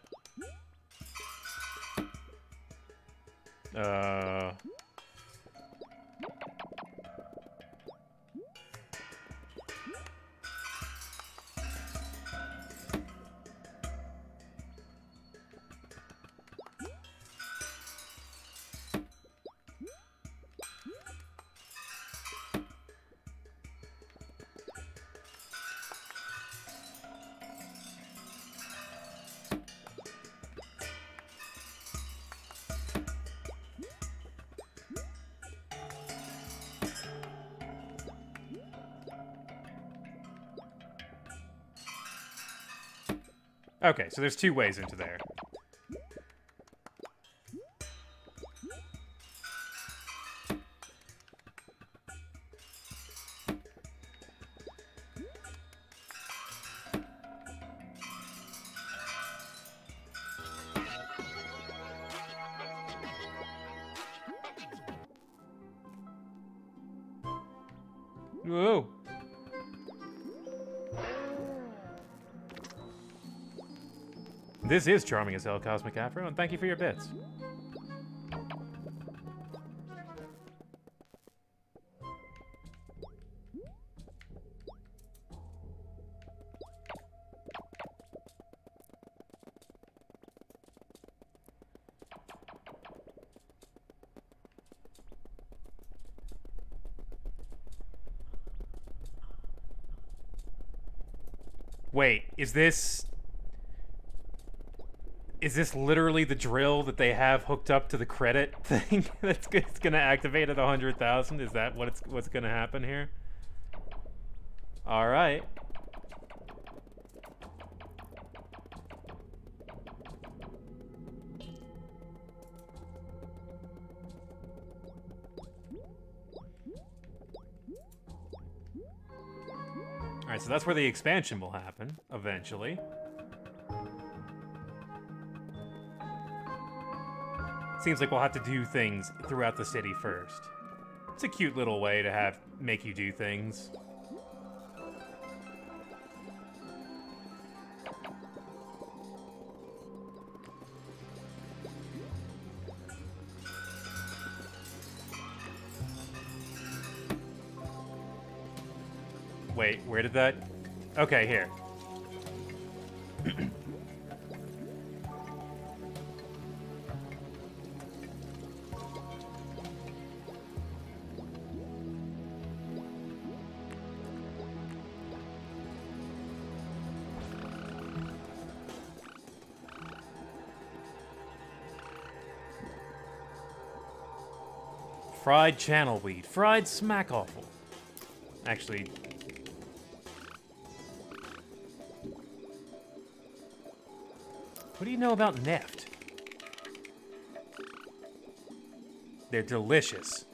Okay, so there's two ways into there. This is charming as hell, Cosmic Afro, and thank you for your bits. Wait, is this is this literally the drill that they have hooked up to the credit thing that's going to activate at 100,000? Is that what it's what's going to happen here? All right. All right, so that's where the expansion will happen eventually. Seems like we'll have to do things throughout the city first. It's a cute little way to have make you do things. Wait, where did that... Okay, here. Fried channel weed. Fried smack awful. Actually... What do you know about Neft? They're delicious.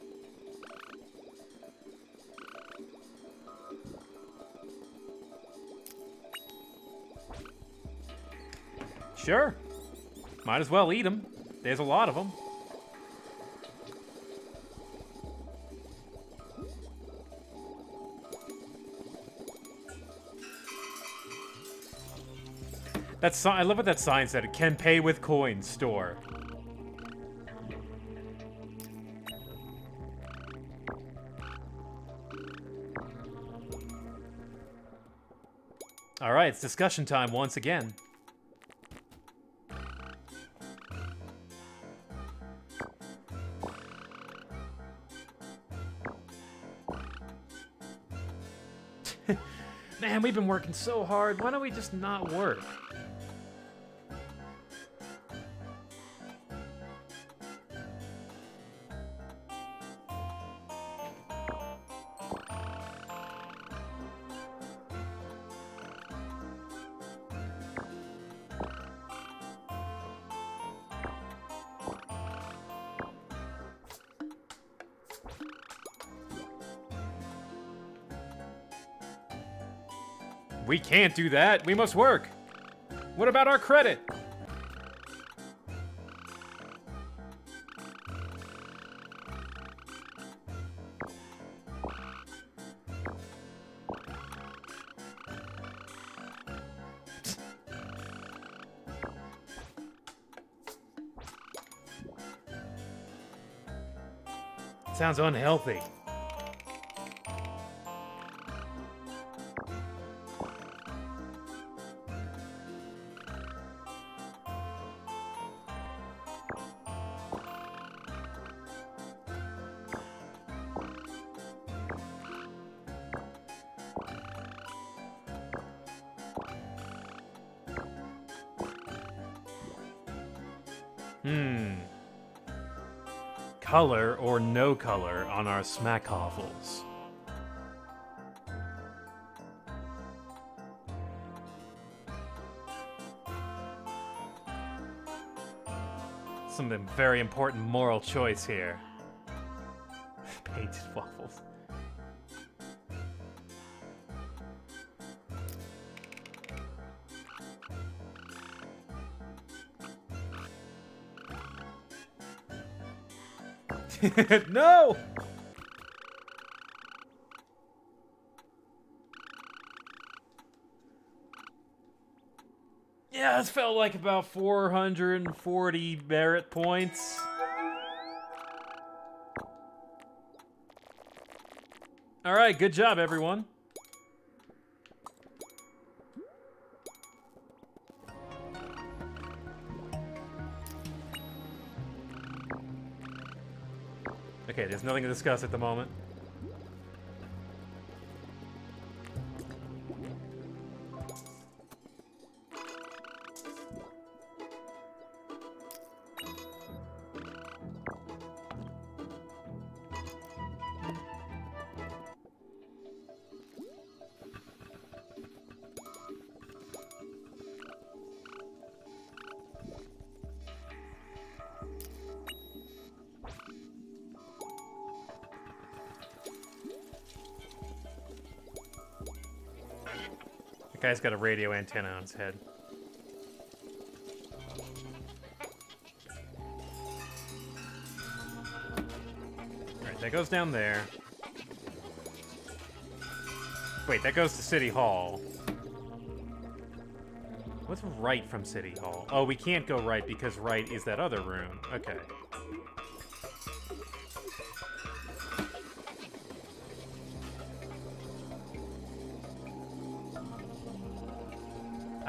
Sure. Might as well eat them. There's a lot of them. That's I love what that sign said. It can pay with coins store. All right, it's discussion time once again. Man, we've been working so hard. Why don't we just not work? We can't do that. We must work. What about our credit? Sounds unhealthy. Our smackhoffles. Something very important moral choice here. Painted waffles. no! Yeah, this felt like about 440 merit points. Alright, good job, everyone. Okay, there's nothing to discuss at the moment. Guy's got a radio antenna on his head. Alright, that goes down there. Wait, that goes to City Hall. What's right from City Hall? Oh, we can't go right because right is that other room. Okay.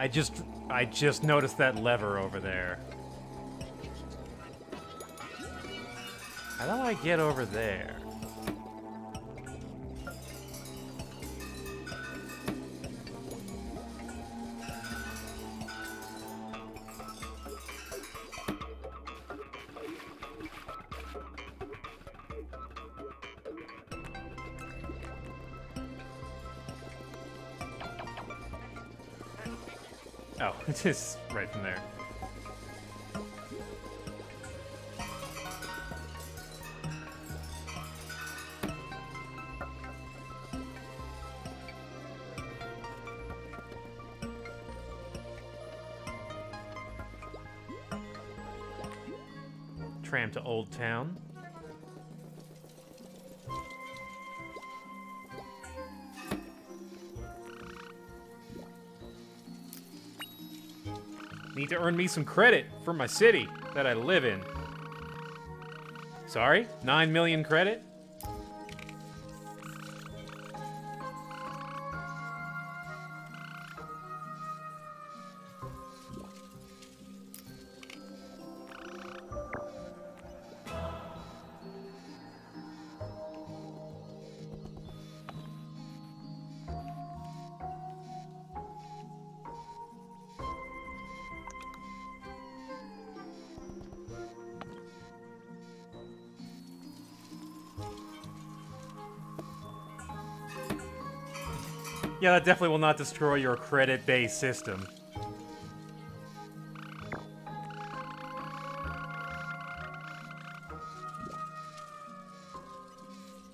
I just I just noticed that lever over there. How do I get over there? Just right from there. Tram to Old Town. To earn me some credit for my city that I live in. Sorry? 9 million credit? Yeah, that definitely will not destroy your credit-based system.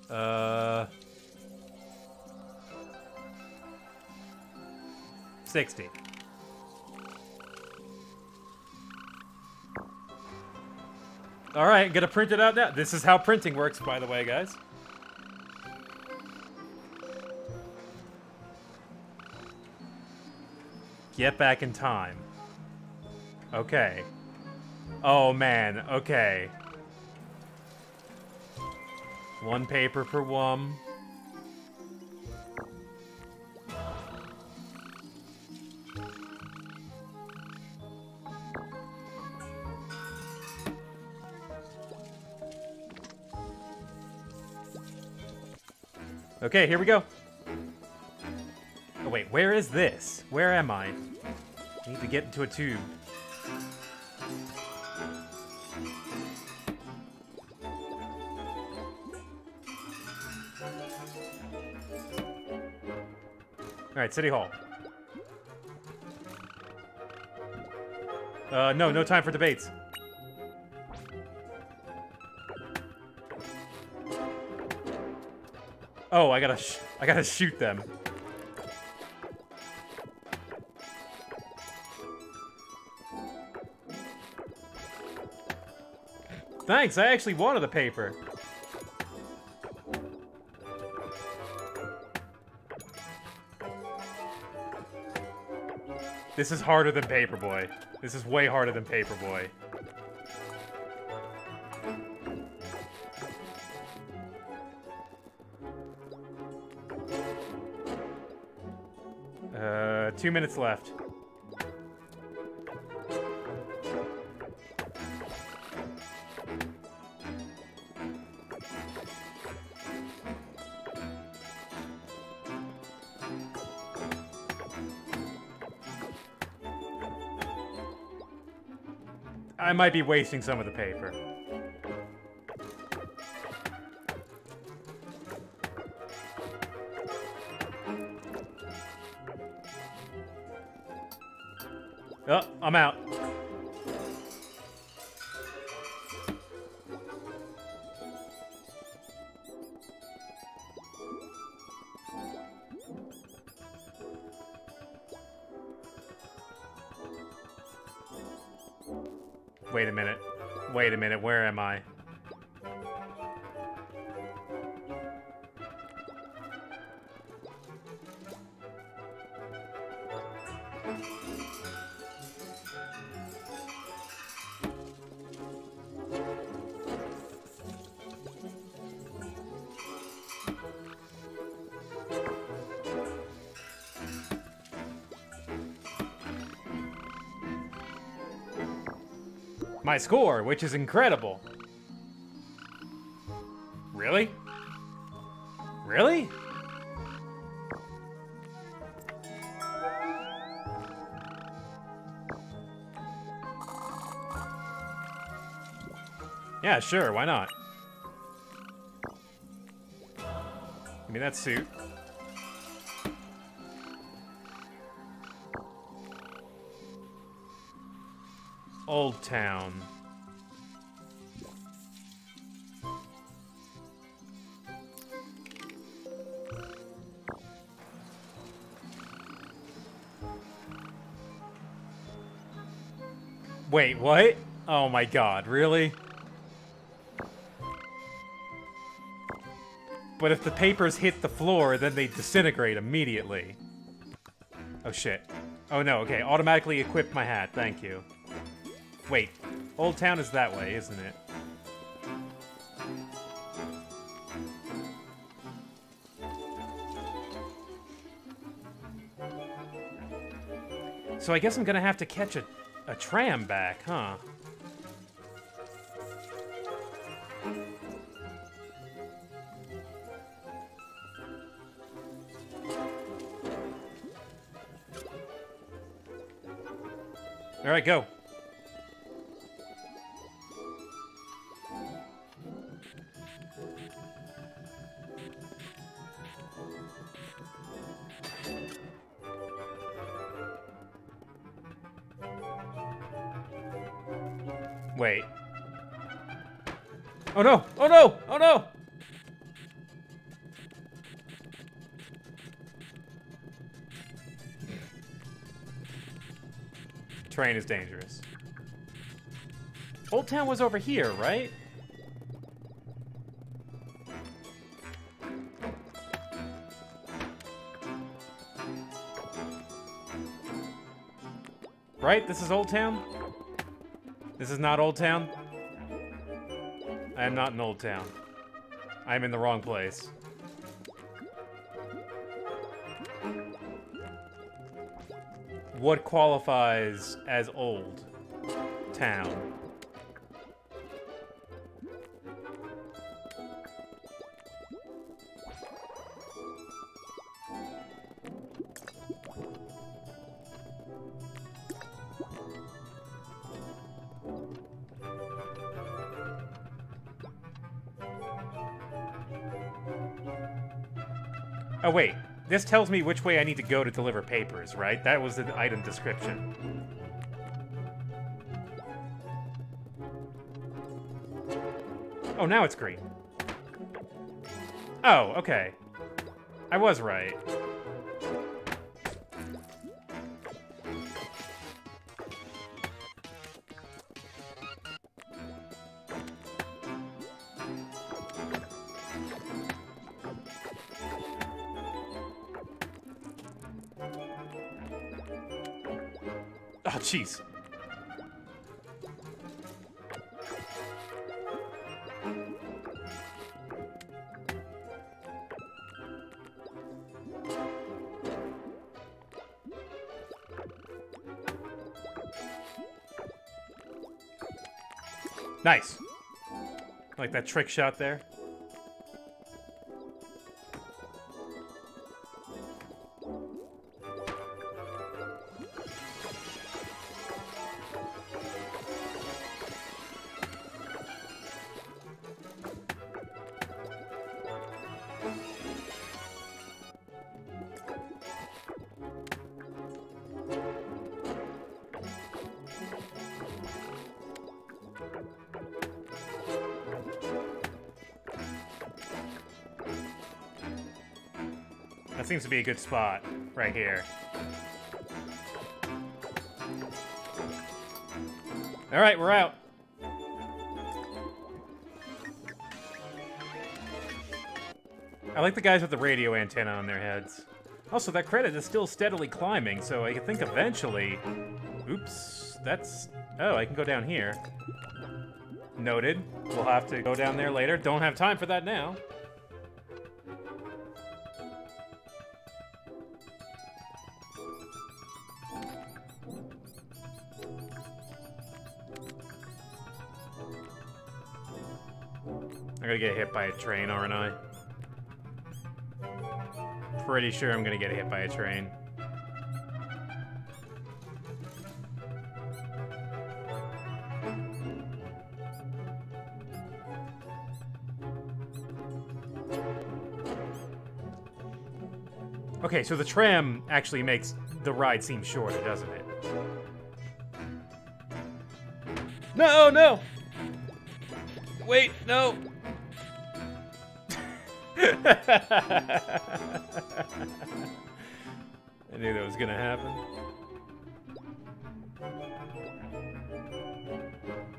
Uh... 60. Alright, gonna print it out now. This is how printing works, by the way, guys. Get back in time. Okay. Oh, man. Okay. One paper per one. Okay, here we go. Where is this? Where am I? I need to get into a tube. Alright, City Hall. Uh, no, no time for debates. Oh, I gotta, I gotta shoot them. Thanks, I actually wanted the paper. This is harder than Paperboy. This is way harder than Paperboy. Uh, two minutes left. Might be wasting some of the paper. Oh, I'm out. Where am I? Score, which is incredible. Really? Really? Yeah, sure, why not? Give me that suit. Old Town. Wait, what? Oh my god, really? But if the papers hit the floor, then they disintegrate immediately. Oh shit. Oh no, okay, automatically equip my hat, thank you. Wait, Old Town is that way, isn't it? So I guess I'm gonna have to catch a, a tram back, huh? All right, go. Is dangerous. Old Town was over here, right? Right? This is Old Town? This is not Old Town? I am not in Old Town. I am in the wrong place. What qualifies as Old Town? This tells me which way I need to go to deliver papers, right? That was the item description. Oh, now it's green. Oh, okay. I was right. That trick shot there. Seems to be a good spot right here. All right, we're out. I like the guys with the radio antenna on their heads. Also, that credit is still steadily climbing, so I think eventually... Oops, that's... Oh, I can go down here. Noted. We'll have to go down there later. Don't have time for that now. Gonna get hit by a train, aren't I? Pretty sure I'm gonna get hit by a train. Okay, so the tram actually makes the ride seem shorter, doesn't it? No, no! Wait, no! I knew that was gonna happen.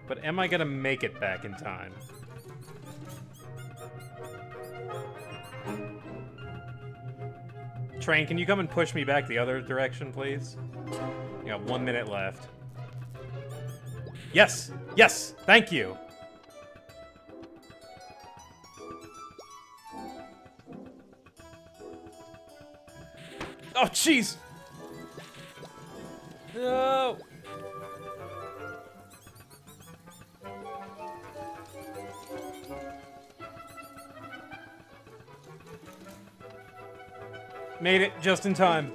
But am I gonna make it back in time? Train, can you come and push me back the other direction, please? You got one minute left. Yes! Yes! Thank you! Jeez! No! Made it just in time.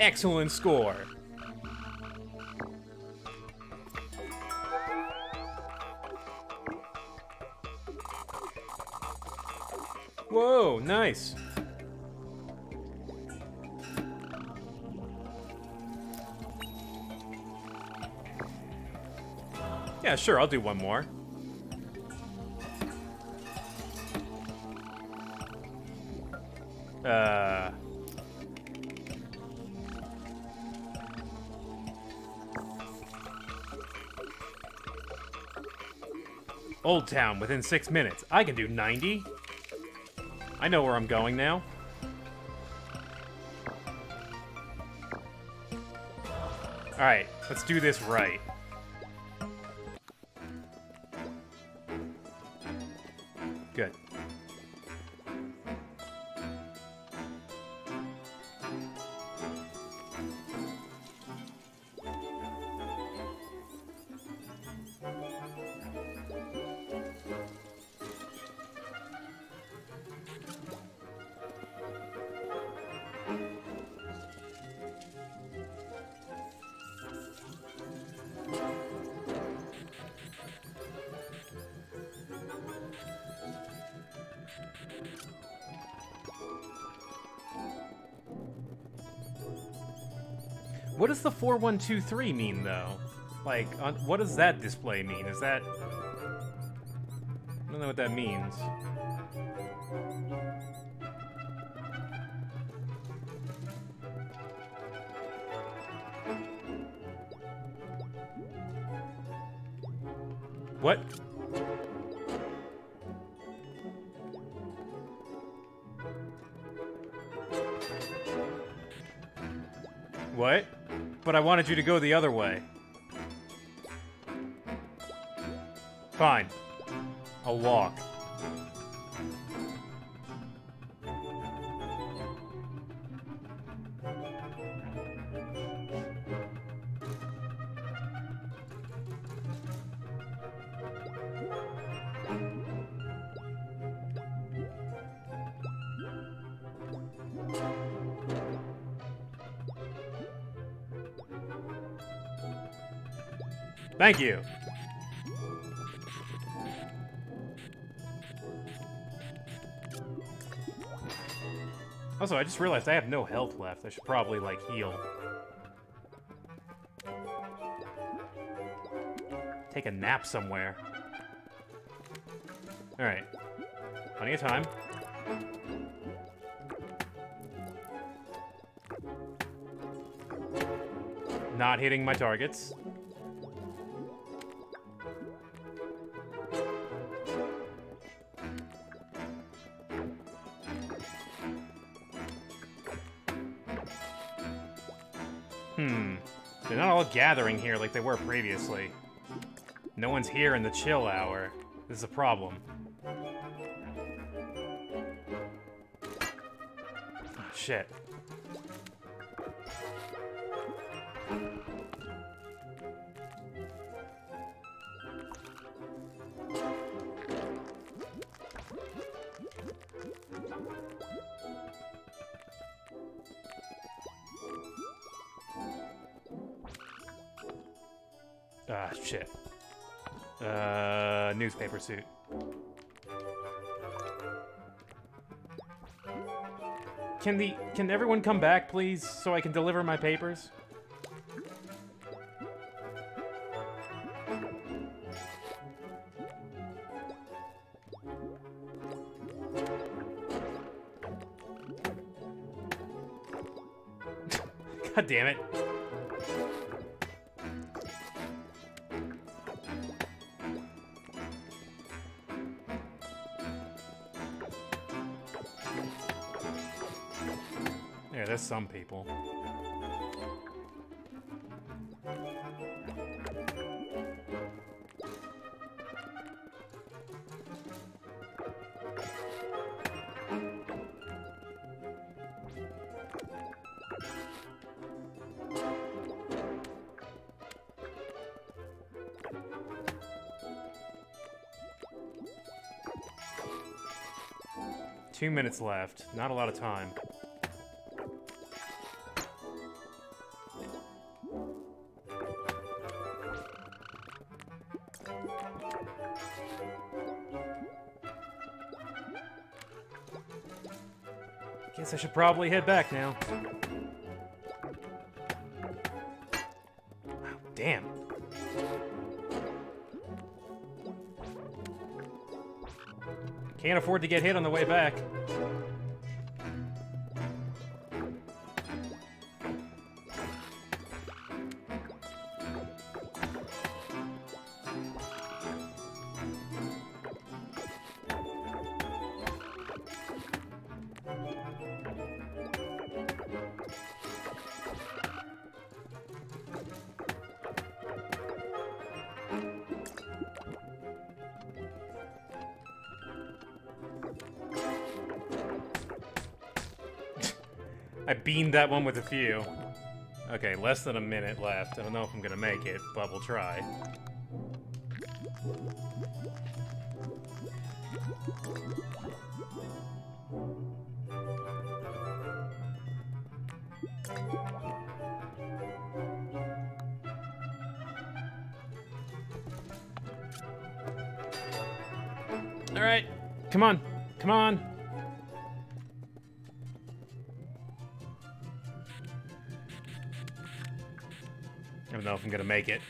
Excellent score. Nice. Yeah, sure, I'll do one more. Uh... Old Town within six minutes. I can do 90. I know where I'm going now. Alright, let's do this right. 4123 mean, though? Like, on, what does that display mean? Is that... I don't know what that means. What? What? But I wanted you to go the other way. Fine. I'll walk. Thank you. Also, I just realized I have no health left. I should probably, like, heal. Take a nap somewhere. Alright. Plenty of time. Not hitting my targets. Gathering here like they were previously. No one's here in the chill hour. This is a problem. Shit. Can the can everyone come back, please, so I can deliver my papers? God damn it. Two minutes left. Not a lot of time. Guess I should probably head back now. Damn. Can't afford to get hit on the way back. That one with a few. Okay, less than a minute left. I don't know if I'm gonna make it, but we'll try. Alright, come on, come on. I'm gonna make it.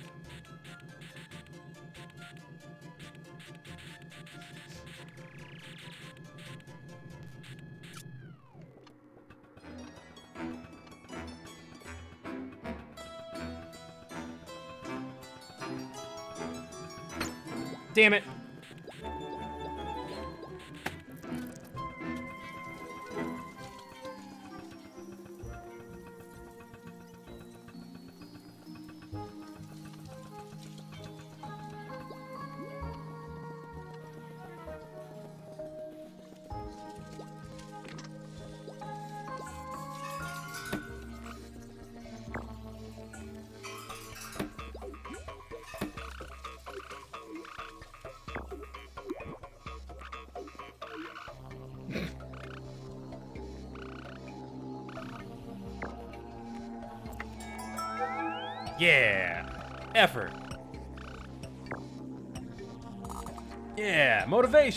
Damn it.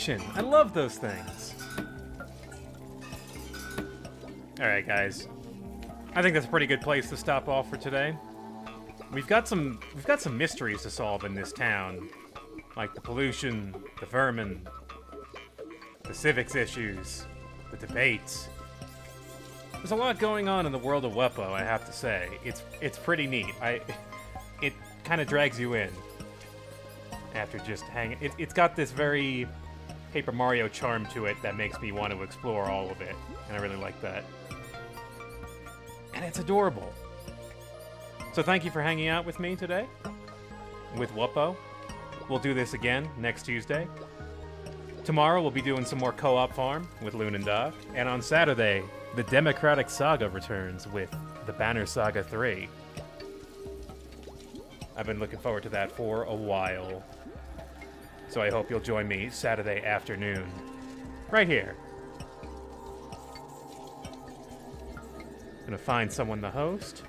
Motivation. I love those things. Alright, guys. I think that's a pretty good place to stop off for today. We've got some we've got some mysteries to solve in this town. Like the pollution, the vermin, the civics issues, the debates. There's a lot going on in the world of Wuppo, I have to say. It's it's pretty neat. I it kind of drags you in after just hanging. It, it's got this very Paper Mario charm to it that makes me want to explore all of it, and I really like that. And it's adorable. So thank you for hanging out with me today with Wuppo. We'll do this again next Tuesday. Tomorrow we'll be doing some more co-op farm with Loon and Doc, and on Saturday the Democratic Saga returns with the Banner Saga 3. I've been looking forward to that for a while. So I hope you'll join me Saturday afternoon. Right here. Gonna find someone to host.